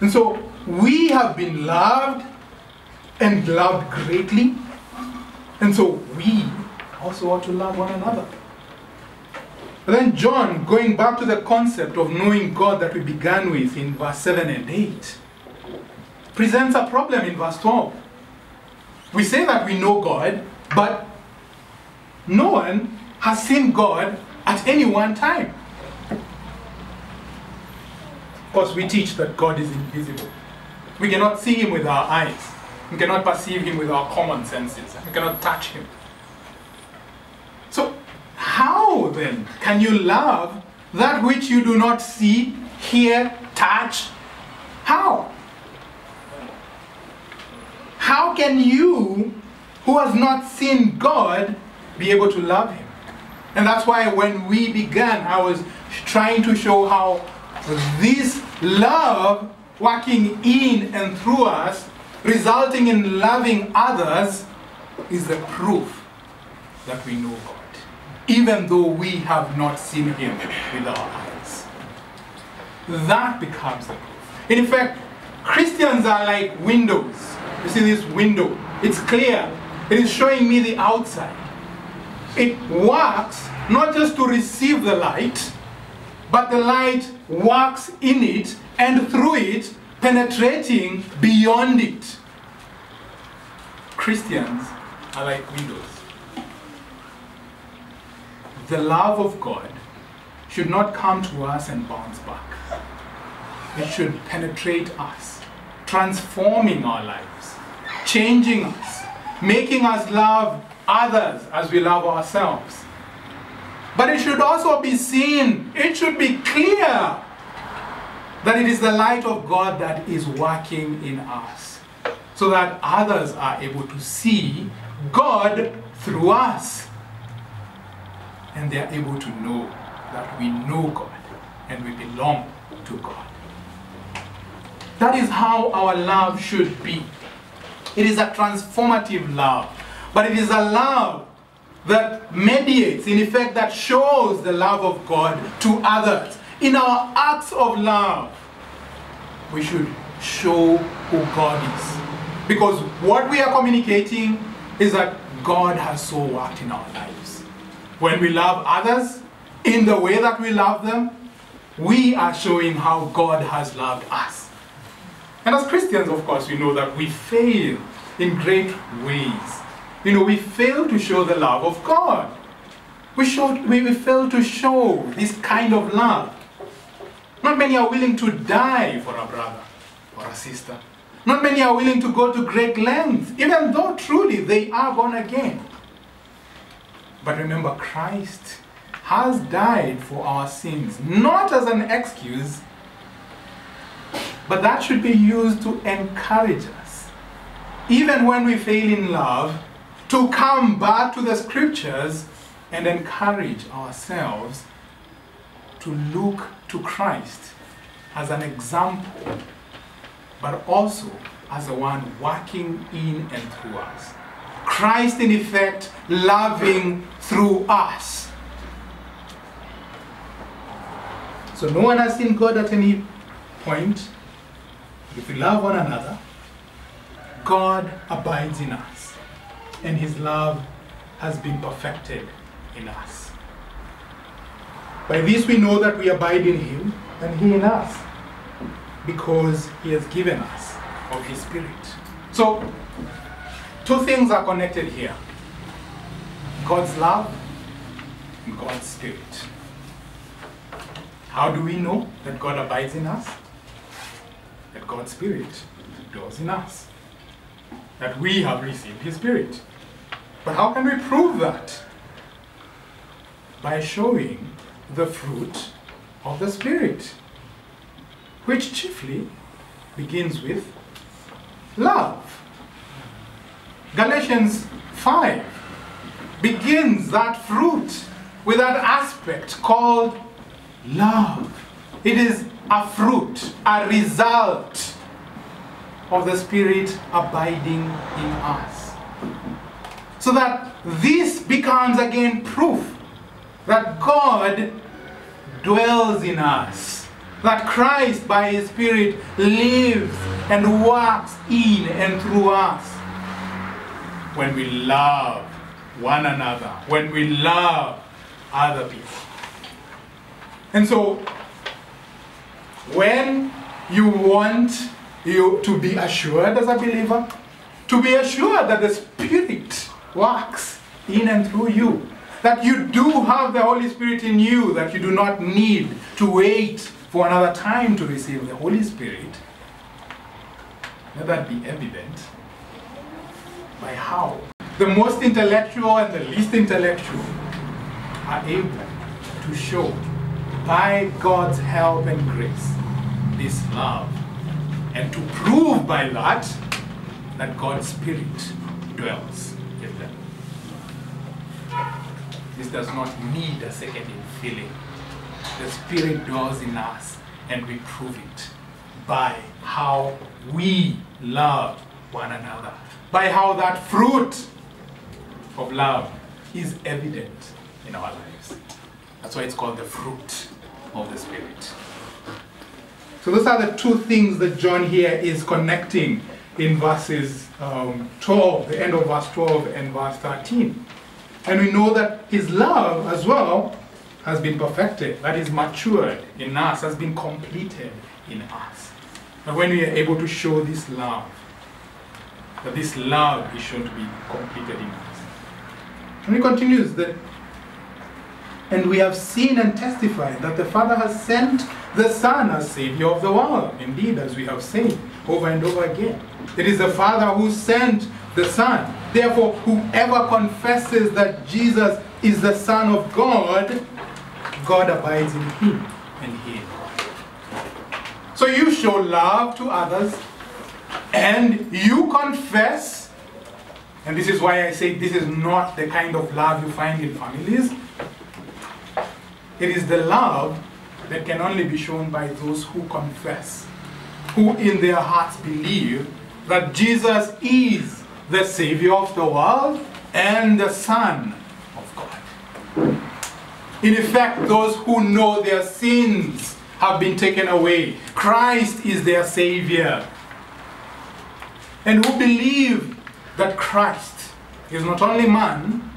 And so we have been loved and loved greatly. And so we also ought to love one another. But then John, going back to the concept of knowing God that we began with in verse 7 and 8, presents a problem in verse 12. We say that we know God, but no one has seen God at any one time. Of course, we teach that God is invisible. We cannot see Him with our eyes. We cannot perceive Him with our common senses. We cannot touch Him. So, how then can you love that which you do not see, hear, touch? How? How can you, who has not seen God, be able to love Him? And that's why when we began, I was trying to show how this love working in and through us resulting in loving others is the proof that we know God, even though we have not seen Him with our eyes. That becomes the proof. In fact, Christians are like windows. You see this window? It's clear. It is showing me the outside. It works not just to receive the light, but the light works in it and through it, penetrating beyond it. Christians are like windows. The love of God should not come to us and bounce back. It should penetrate us, transforming our lives, changing us, making us love others as we love ourselves. But it should also be seen, it should be clear that it is the light of God that is working in us so that others are able to see God through us. And they are able to know that we know God and we belong to God. That is how our love should be. It is a transformative love, but it is a love that mediates, in effect, that shows the love of God to others. In our acts of love, we should show who God is. Because what we are communicating is that God has so worked in our lives. When we love others in the way that we love them, we are showing how God has loved us. And as Christians, of course, we know that we fail in great ways. You know, we fail to show the love of God. We, show, we, we fail to show this kind of love. Not many are willing to die for a brother or a sister. Not many are willing to go to great lengths, even though truly they are born again. But remember, Christ has died for our sins, not as an excuse, but that should be used to encourage us. Even when we fail in love, to come back to the scriptures and encourage ourselves to look to Christ as an example, but also as the one working in and through us. Christ, in effect, loving through us. So no one has seen God at any point. If we love one another, God abides in us, and his love has been perfected in us. By this we know that we abide in him and he in us, because he has given us of his spirit. So, two things are connected here God's love and God's spirit. How do we know that God abides in us? That God's spirit dwells in us. That we have received his spirit. But how can we prove that? By showing the fruit of the Spirit, which chiefly begins with love. Galatians 5 begins that fruit with that aspect called love. It is a fruit, a result of the Spirit abiding in us. So that this becomes again proof that God dwells in us, that Christ by His Spirit lives and works in and through us. When we love one another, when we love other people. And so, when you want you to be assured as a believer, to be assured that the Spirit works in and through you, that you do have the Holy Spirit in you, that you do not need to wait for another time to receive the Holy Spirit, let that be evident by how the most intellectual and the least intellectual are able to show by God's help and grace this love and to prove by that that God's Spirit dwells This does not need a second infilling. The Spirit dwells in us and we prove it by how we love one another. By how that fruit of love is evident in our lives. That's why it's called the fruit of the Spirit. So those are the two things that John here is connecting in verses um, 12, the end of verse 12 and verse 13. And we know that his love as well has been perfected, that is matured in us, has been completed in us. And when we are able to show this love, that this love is shown to be completed in us. And he continues that, and we have seen and testified that the Father has sent the Son as Savior of the world. Indeed, as we have said over and over again. It is the Father who sent the Son. Therefore, whoever confesses that Jesus is the Son of God, God abides in him and he in God. So you show love to others and you confess, and this is why I say this is not the kind of love you find in families. It is the love that can only be shown by those who confess, who in their hearts believe that Jesus is the Savior of the world and the Son of God. In effect, those who know their sins have been taken away. Christ is their Savior. And who believe that Christ is not only man,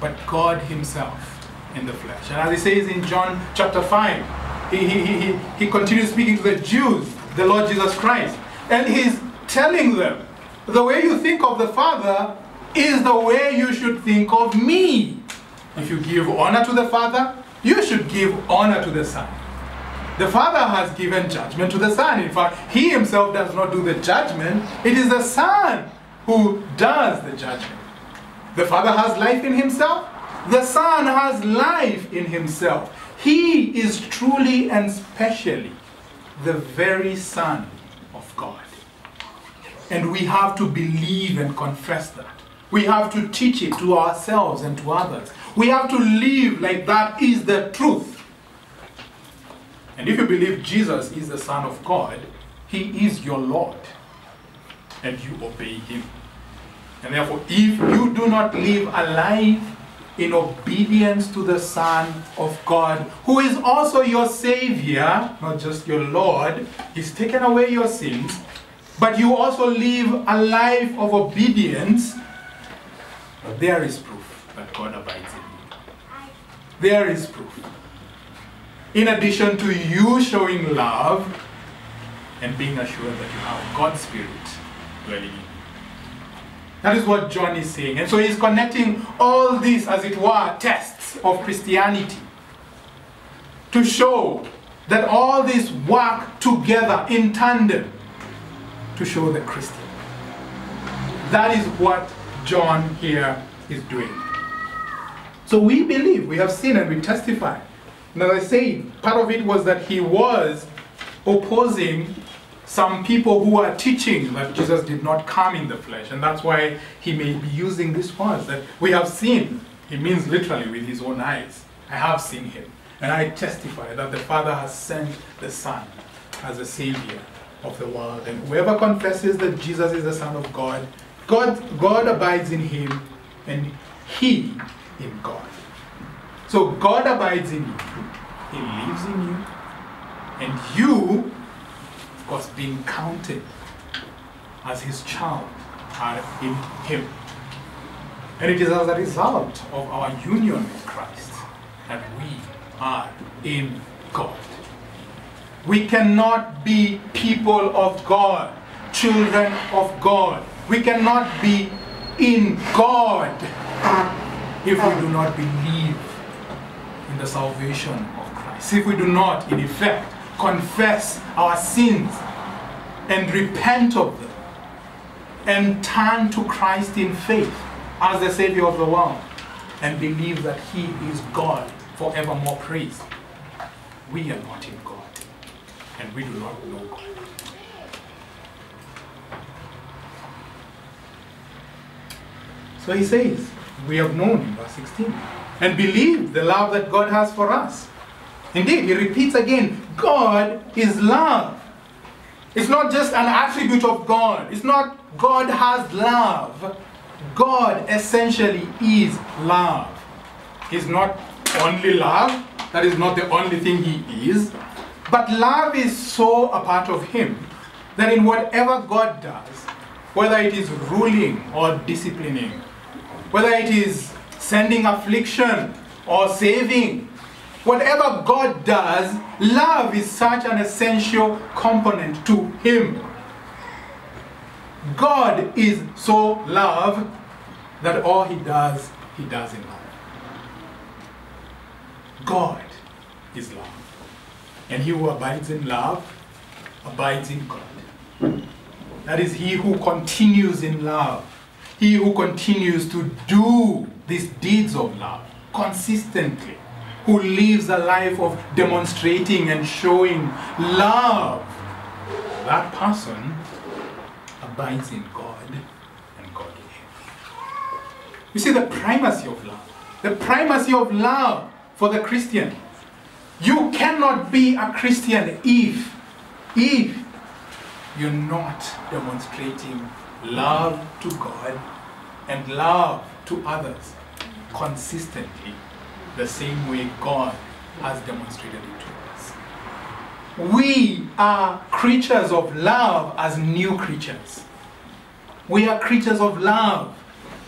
but God Himself in the flesh. And as He says in John chapter 5, He, he, he, he continues speaking to the Jews, the Lord Jesus Christ. And He's telling them, the way you think of the Father is the way you should think of me. If you give honor to the Father, you should give honor to the Son. The Father has given judgment to the Son. In fact, He Himself does not do the judgment, it is the Son who does the judgment. The Father has life in Himself, the Son has life in Himself. He is truly and specially the very Son of God. And we have to believe and confess that. We have to teach it to ourselves and to others. We have to live like that is the truth. And if you believe Jesus is the Son of God, He is your Lord. And you obey Him. And therefore, if you do not live a life in obedience to the Son of God, who is also your Savior, not just your Lord, He's taken away your sins, but you also live a life of obedience, But there is proof that God abides in you. There is proof. In addition to you showing love and being assured that you have God's Spirit dwelling in you. That is what John is saying. And so he's connecting all these, as it were, tests of Christianity to show that all these work together in tandem to show the Christian. That is what John here is doing. So we believe, we have seen and we testify. And as I say, part of it was that he was opposing some people who are teaching that Jesus did not come in the flesh. And that's why he may be using these words that we have seen. He means literally with his own eyes. I have seen him. And I testify that the Father has sent the Son as a Savior of the world. And whoever confesses that Jesus is the Son of God, God, God abides in him and he in God. So God abides in you, he lives in you, and you, of course, being counted as his child, are in him. And it is as a result of our union with Christ that we are in God. We cannot be people of God, children of God. We cannot be in God if we do not believe in the salvation of Christ. If we do not, in effect, confess our sins and repent of them and turn to Christ in faith as the Savior of the world and believe that He is God forevermore praised. We are not in God and we do not know God. So he says, we have known in verse 16 and believe the love that God has for us. Indeed, he repeats again, God is love. It's not just an attribute of God. It's not God has love. God essentially is love. He's not only love, that is not the only thing He is. But love is so a part of Him that in whatever God does, whether it is ruling or disciplining, whether it is sending affliction or saving, whatever God does, love is such an essential component to Him. God is so love that all He does, He does in love. God is love. And he who abides in love abides in God. That is, he who continues in love. He who continues to do these deeds of love consistently. Who lives a life of demonstrating and showing love. That person abides in God and God in him. You see the primacy of love. The primacy of love for the Christian. You cannot be a Christian if, if you're not demonstrating love to God and love to others consistently the same way God has demonstrated it to us. We are creatures of love as new creatures. We are creatures of love.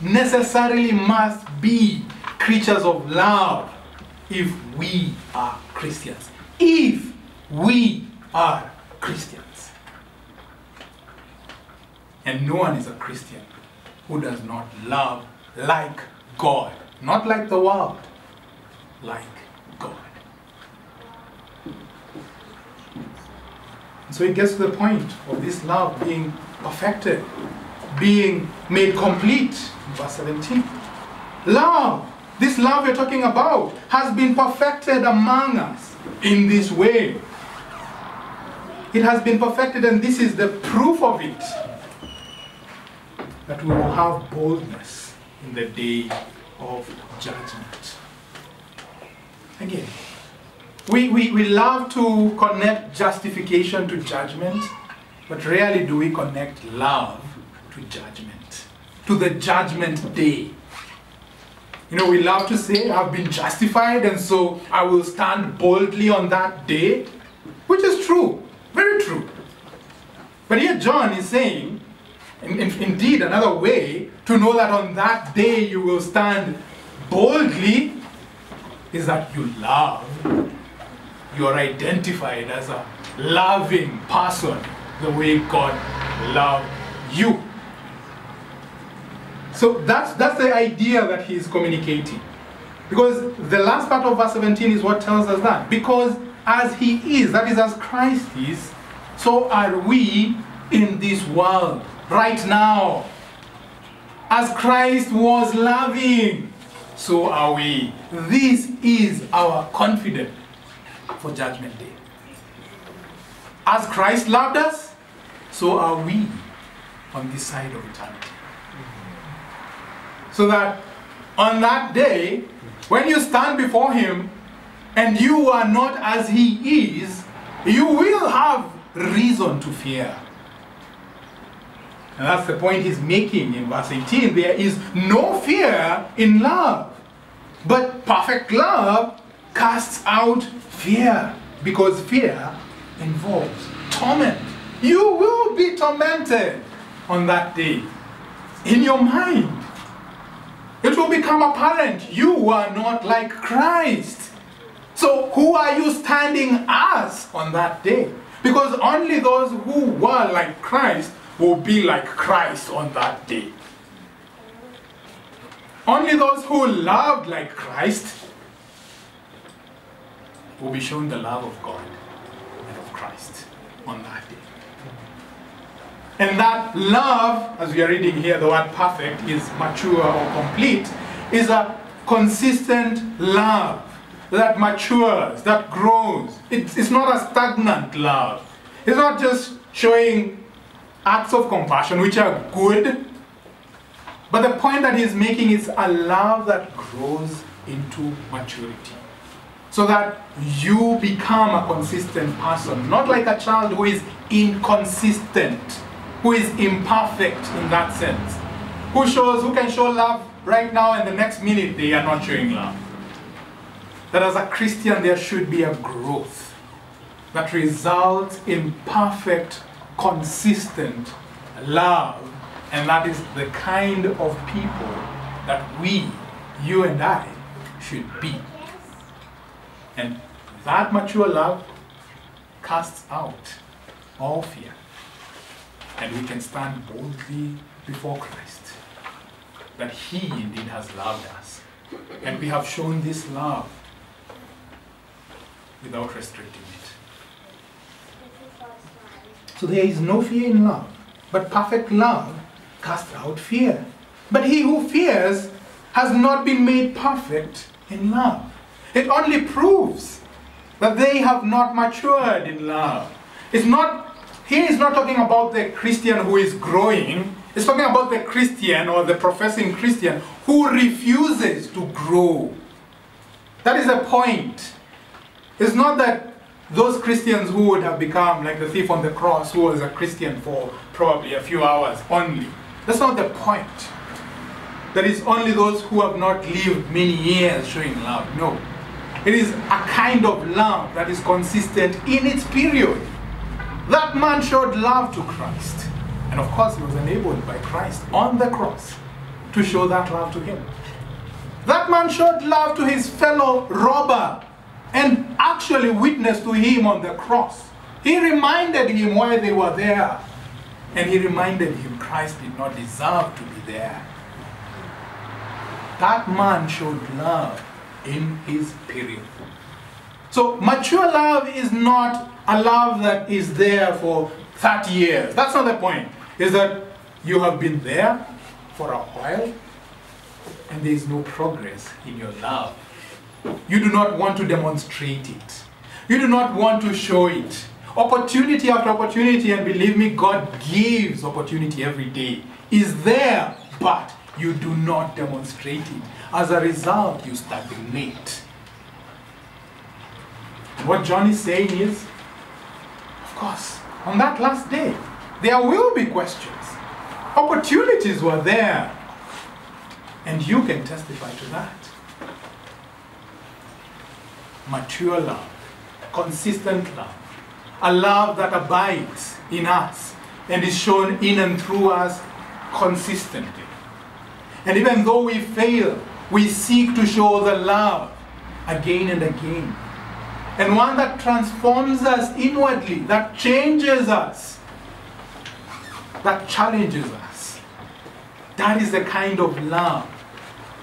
Necessarily must be creatures of love if we are Christians. If we are Christians. And no one is a Christian who does not love like God. Not like the world, like God. So it gets to the point of this love being perfected, being made complete. Verse 17. Love this love you're talking about has been perfected among us in this way. It has been perfected, and this is the proof of it that we will have boldness in the day of judgment. Again, we, we, we love to connect justification to judgment, but rarely do we connect love to judgment, to the judgment day. You know, we love to say, I've been justified, and so I will stand boldly on that day, which is true, very true. But here John is saying, in, in, indeed, another way to know that on that day you will stand boldly is that you love. You are identified as a loving person the way God loved you. So that's, that's the idea that he is communicating. Because the last part of verse 17 is what tells us that. Because as he is, that is, as Christ is, so are we in this world right now. As Christ was loving, so are we. This is our confidence for Judgment Day. As Christ loved us, so are we on this side of eternity. So that on that day, when you stand before Him and you are not as He is, you will have reason to fear. And that's the point he's making in verse 18. There is no fear in love, but perfect love casts out fear because fear involves torment. You will be tormented on that day in your mind it will become apparent you are not like Christ. So, who are you standing as on that day? Because only those who were like Christ will be like Christ on that day. Only those who loved like Christ will be shown the love of God and of Christ on that day. And that love, as we are reading here, the word perfect is mature or complete, is a consistent love that matures, that grows. It's, it's not a stagnant love. It's not just showing acts of compassion, which are good. But the point that he's making is a love that grows into maturity. so that you become a consistent person, not like a child who is inconsistent, who is imperfect in that sense, who shows, who can show love right now and the next minute they are not showing love. That as a Christian there should be a growth that results in perfect, consistent love, and that is the kind of people that we, you and I, should be. And that mature love casts out all fear. And we can stand boldly before Christ that He indeed has loved us. And we have shown this love without restricting it. So there is no fear in love, but perfect love casts out fear. But he who fears has not been made perfect in love. It only proves that they have not matured in love. It's not, he is not talking about the Christian who is growing. It's talking about the Christian or the professing Christian who refuses to grow. That is the point. It's not that those Christians who would have become like the thief on the cross, who was a Christian for probably a few hours only. That's not the point. That is only those who have not lived many years showing love. No. It is a kind of love that is consistent in its period. That man showed love to Christ. And of course, he was enabled by Christ on the cross to show that love to him. That man showed love to his fellow robber and actually witnessed to him on the cross. He reminded him why they were there. And he reminded him Christ did not deserve to be there. That man showed love in his period. So mature love is not a love that is there for 30 years. That's not the point. Is that you have been there for a while and there is no progress in your love. You do not want to demonstrate it. You do not want to show it. Opportunity after opportunity, and believe me, God gives opportunity every day, is there, but you do not demonstrate it. As a result, you stagnate. What John is saying is, of course, on that last day, there will be questions. Opportunities were there, and you can testify to that. Mature love, consistent love, a love that abides in us and is shown in and through us consistently. And even though we fail, we seek to show the love again and again. And one that transforms us inwardly, that changes us, that challenges us. That is the kind of love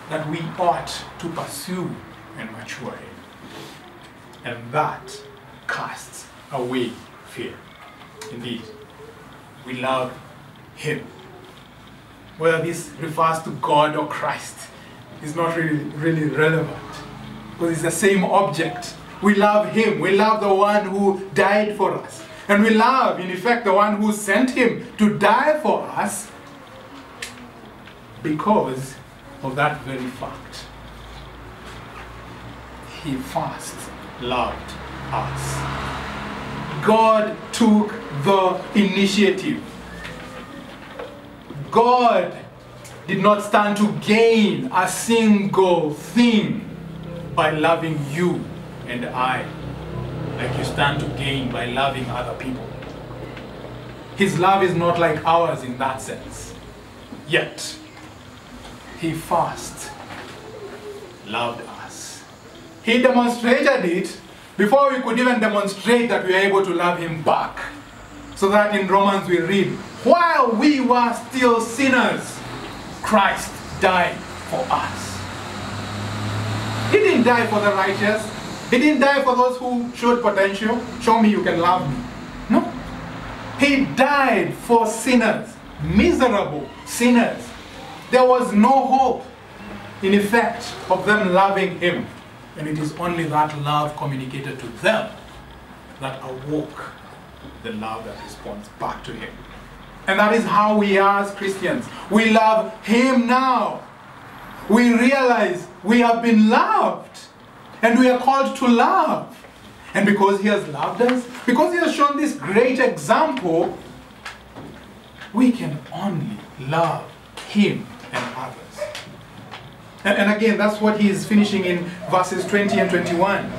that we ought to pursue and mature in. And that casts away fear. Indeed, we love Him. Whether this refers to God or Christ is not really, really relevant because it's the same object. We love Him. We love the one who died for us. And we love, in effect, the one who sent Him to die for us because of that very fact. He first loved us. God took the initiative. God did not stand to gain a single thing by loving you and I, like you stand to gain by loving other people. His love is not like ours in that sense. Yet, He first loved us. He demonstrated it before we could even demonstrate that we are able to love Him back. So that in Romans we read, while we were still sinners, Christ died for us. He didn't die for the righteous. He didn't die for those who showed potential. Show me you can love me. No. He died for sinners, miserable sinners. There was no hope, in effect, of them loving him. And it is only that love communicated to them that awoke the love that responds back to him. And that is how we are as Christians. We love him now. We realize we have been loved. And we are called to love. And because He has loved us, because He has shown this great example, we can only love Him and others. And, and again, that's what He is finishing in verses 20 and 21.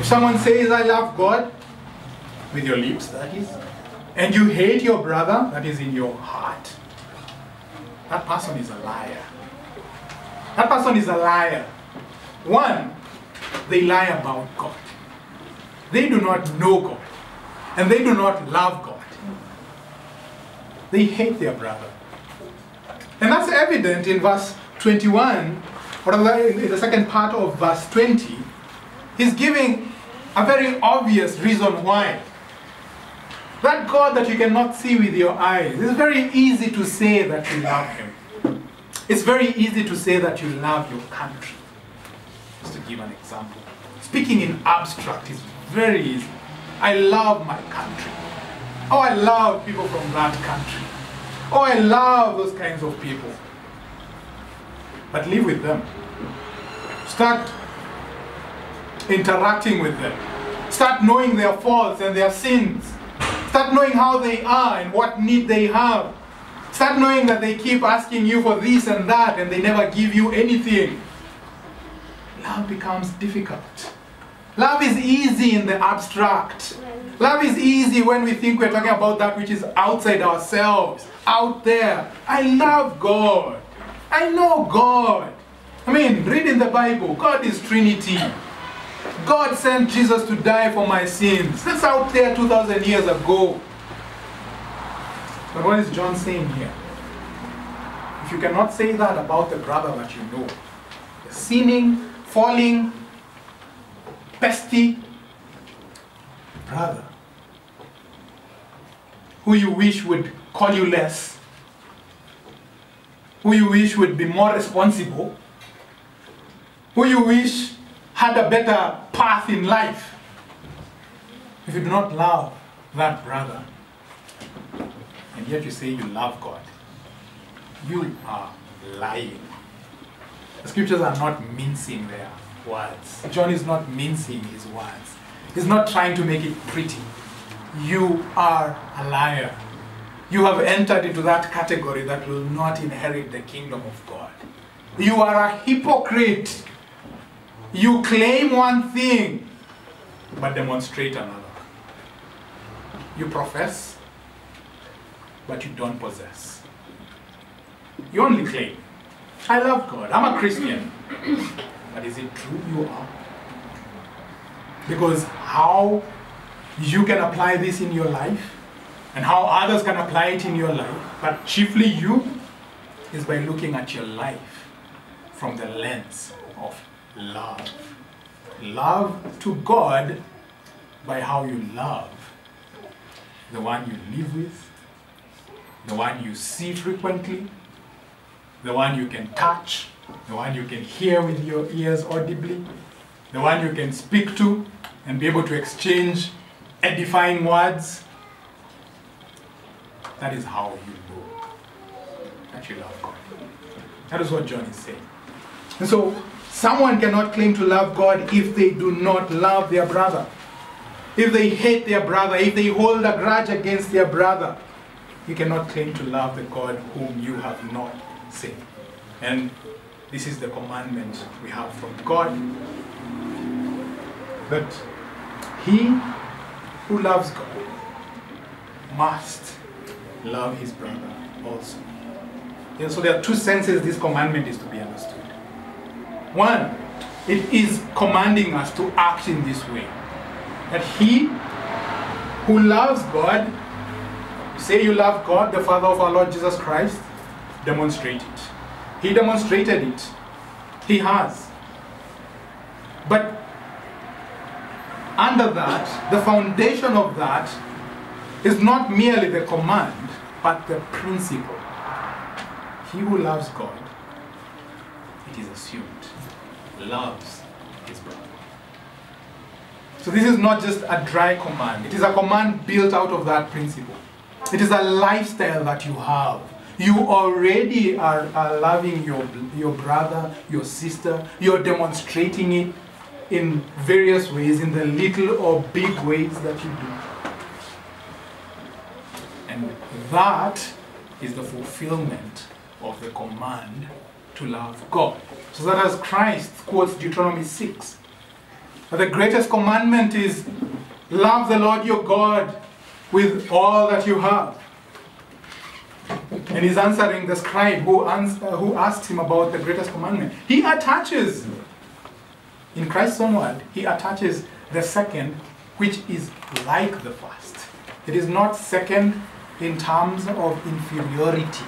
If someone says, I love God, with your lips, that is, and you hate your brother, that is in your heart, that person is a liar. That person is a liar. One, they lie about God. They do not know God. And they do not love God. They hate their brother. And that's evident in verse 21, or in the second part of verse 20. He's giving a very obvious reason why. That God that you cannot see with your eyes, it's very easy to say that you love Him. It's very easy to say that you love your country. Just to give an example. Speaking in abstract is very easy. I love my country. Oh, I love people from that country. Oh, I love those kinds of people. But live with them. Start interacting with them. Start knowing their faults and their sins. Start knowing how they are and what need they have. Start knowing that they keep asking you for this and that and they never give you anything. Love becomes difficult. Love is easy in the abstract. Love is easy when we think we're talking about that which is outside ourselves, out there. I love God. I know God. I mean, read in the Bible, God is Trinity. God sent Jesus to die for my sins. That's out there 2,000 years ago. But what is John saying here? If you cannot say that about the brother that you know, sinning, falling, pesty brother, who you wish would call you less, who you wish would be more responsible, who you wish had a better path in life, if you do not love that brother, and yet you say you love God, you are lying. The scriptures are not mincing their words. John is not mincing his words. He's not trying to make it pretty. You are a liar. You have entered into that category that will not inherit the kingdom of God. You are a hypocrite. You claim one thing, but demonstrate another. You profess, but you don't possess. You only claim. I love God. I'm a Christian. But is it true you are? Because how you can apply this in your life and how others can apply it in your life, but chiefly you, is by looking at your life from the lens of love. Love to God by how you love the one you live with, the one you see frequently, the one you can touch, the one you can hear with your ears audibly, the one you can speak to and be able to exchange edifying words. That is how you know that you love God. That is what John is saying. And so, someone cannot claim to love God if they do not love their brother. If they hate their brother, if they hold a grudge against their brother, you cannot claim to love the God whom you have not seen. And this is the commandment we have from God that he who loves God must love his brother also. So there are two senses this commandment is to be understood. One, it is commanding us to act in this way. That he who loves God, say you love God, the Father of our Lord Jesus Christ, demonstrate it. He demonstrated it. He has. But under that, the foundation of that is not merely the command, but the principle. He who loves God, it is assumed, loves his brother. So this is not just a dry command. It is a command built out of that principle. It is a lifestyle that you have. You already are, are loving your, your brother, your sister. You're demonstrating it. in various ways, in the little or big ways that you do. And that is the fulfillment of the command to love God. So that as Christ quotes Deuteronomy 6, the greatest commandment is love the Lord your God with all that you have. And he's answering the scribe who, ans- uh, who asks him about the greatest commandment. He attaches, in Christ's own word, he attaches the second, which is like the first. It is not second in terms of inferiority,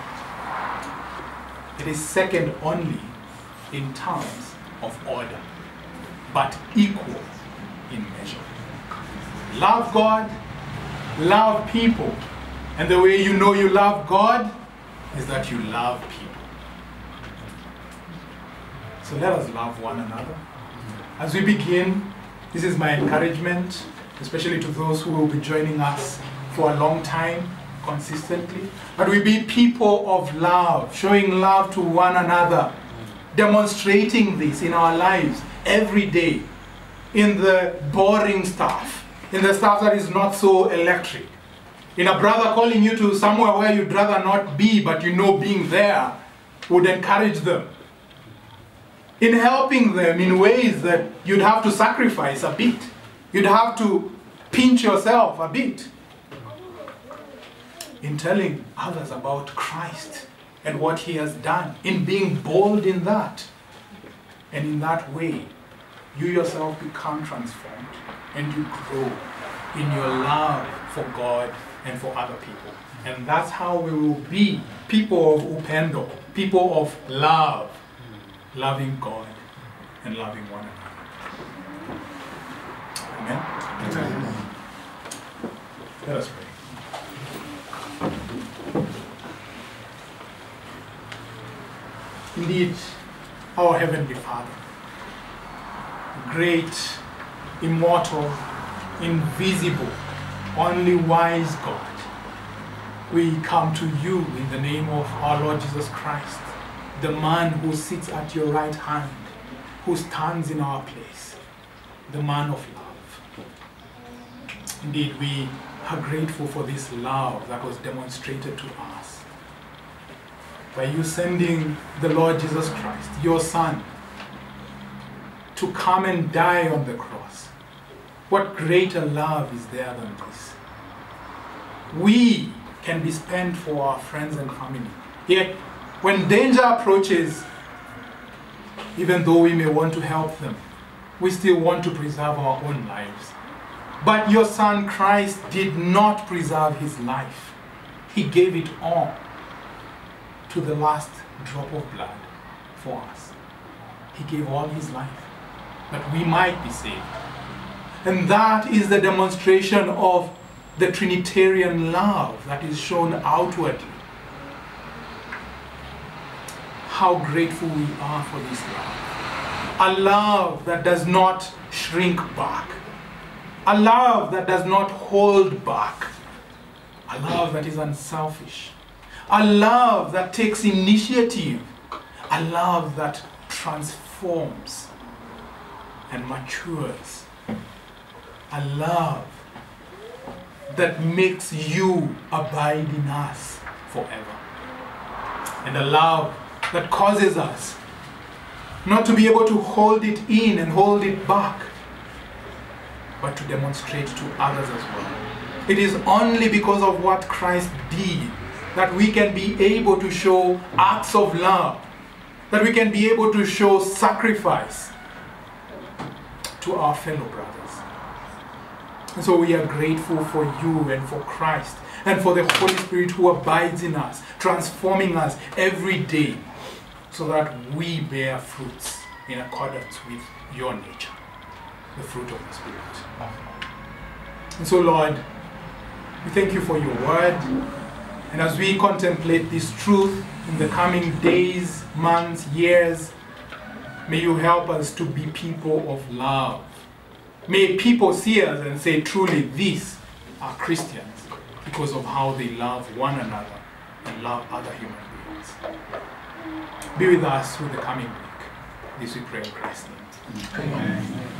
it is second only in terms of order, but equal in measure. Love God, love people. And the way you know you love God is that you love people. So let us love one another. As we begin, this is my encouragement, especially to those who will be joining us for a long time, consistently. but we be people of love, showing love to one another, demonstrating this in our lives every day, in the boring stuff, in the stuff that is not so electric. In a brother calling you to somewhere where you'd rather not be, but you know being there would encourage them. In helping them in ways that you'd have to sacrifice a bit, you'd have to pinch yourself a bit. In telling others about Christ and what He has done, in being bold in that. And in that way, you yourself become transformed and you grow in your love for God and for other people. And that's how we will be people of upendo, people of love, loving God and loving one another. Amen. Amen. Let us pray. Indeed, our Heavenly Father, great, immortal, invisible, only wise God, we come to you in the name of our Lord Jesus Christ, the man who sits at your right hand, who stands in our place, the man of love. Indeed, we are grateful for this love that was demonstrated to us by you sending the Lord Jesus Christ, your Son, to come and die on the cross. What greater love is there than this? We can be spent for our friends and family. Yet, when danger approaches, even though we may want to help them, we still want to preserve our own lives. But your son Christ did not preserve his life, he gave it all to the last drop of blood for us. He gave all his life that we might be saved. And that is the demonstration of the Trinitarian love that is shown outwardly. How grateful we are for this love. A love that does not shrink back. A love that does not hold back. A love that is unselfish. A love that takes initiative. A love that transforms and matures. A love that makes you abide in us forever. And a love that causes us not to be able to hold it in and hold it back, but to demonstrate to others as well. It is only because of what Christ did that we can be able to show acts of love, that we can be able to show sacrifice to our fellow brothers. And so we are grateful for you and for Christ and for the Holy Spirit who abides in us, transforming us every day so that we bear fruits in accordance with your nature, the fruit of the Spirit. And so, Lord, we thank you for your word. And as we contemplate this truth in the coming days, months, years, may you help us to be people of love. May people see us and say, truly, these are Christians because of how they love one another and love other human beings. Be with us through the coming week. This we pray in Christ's name. Amen.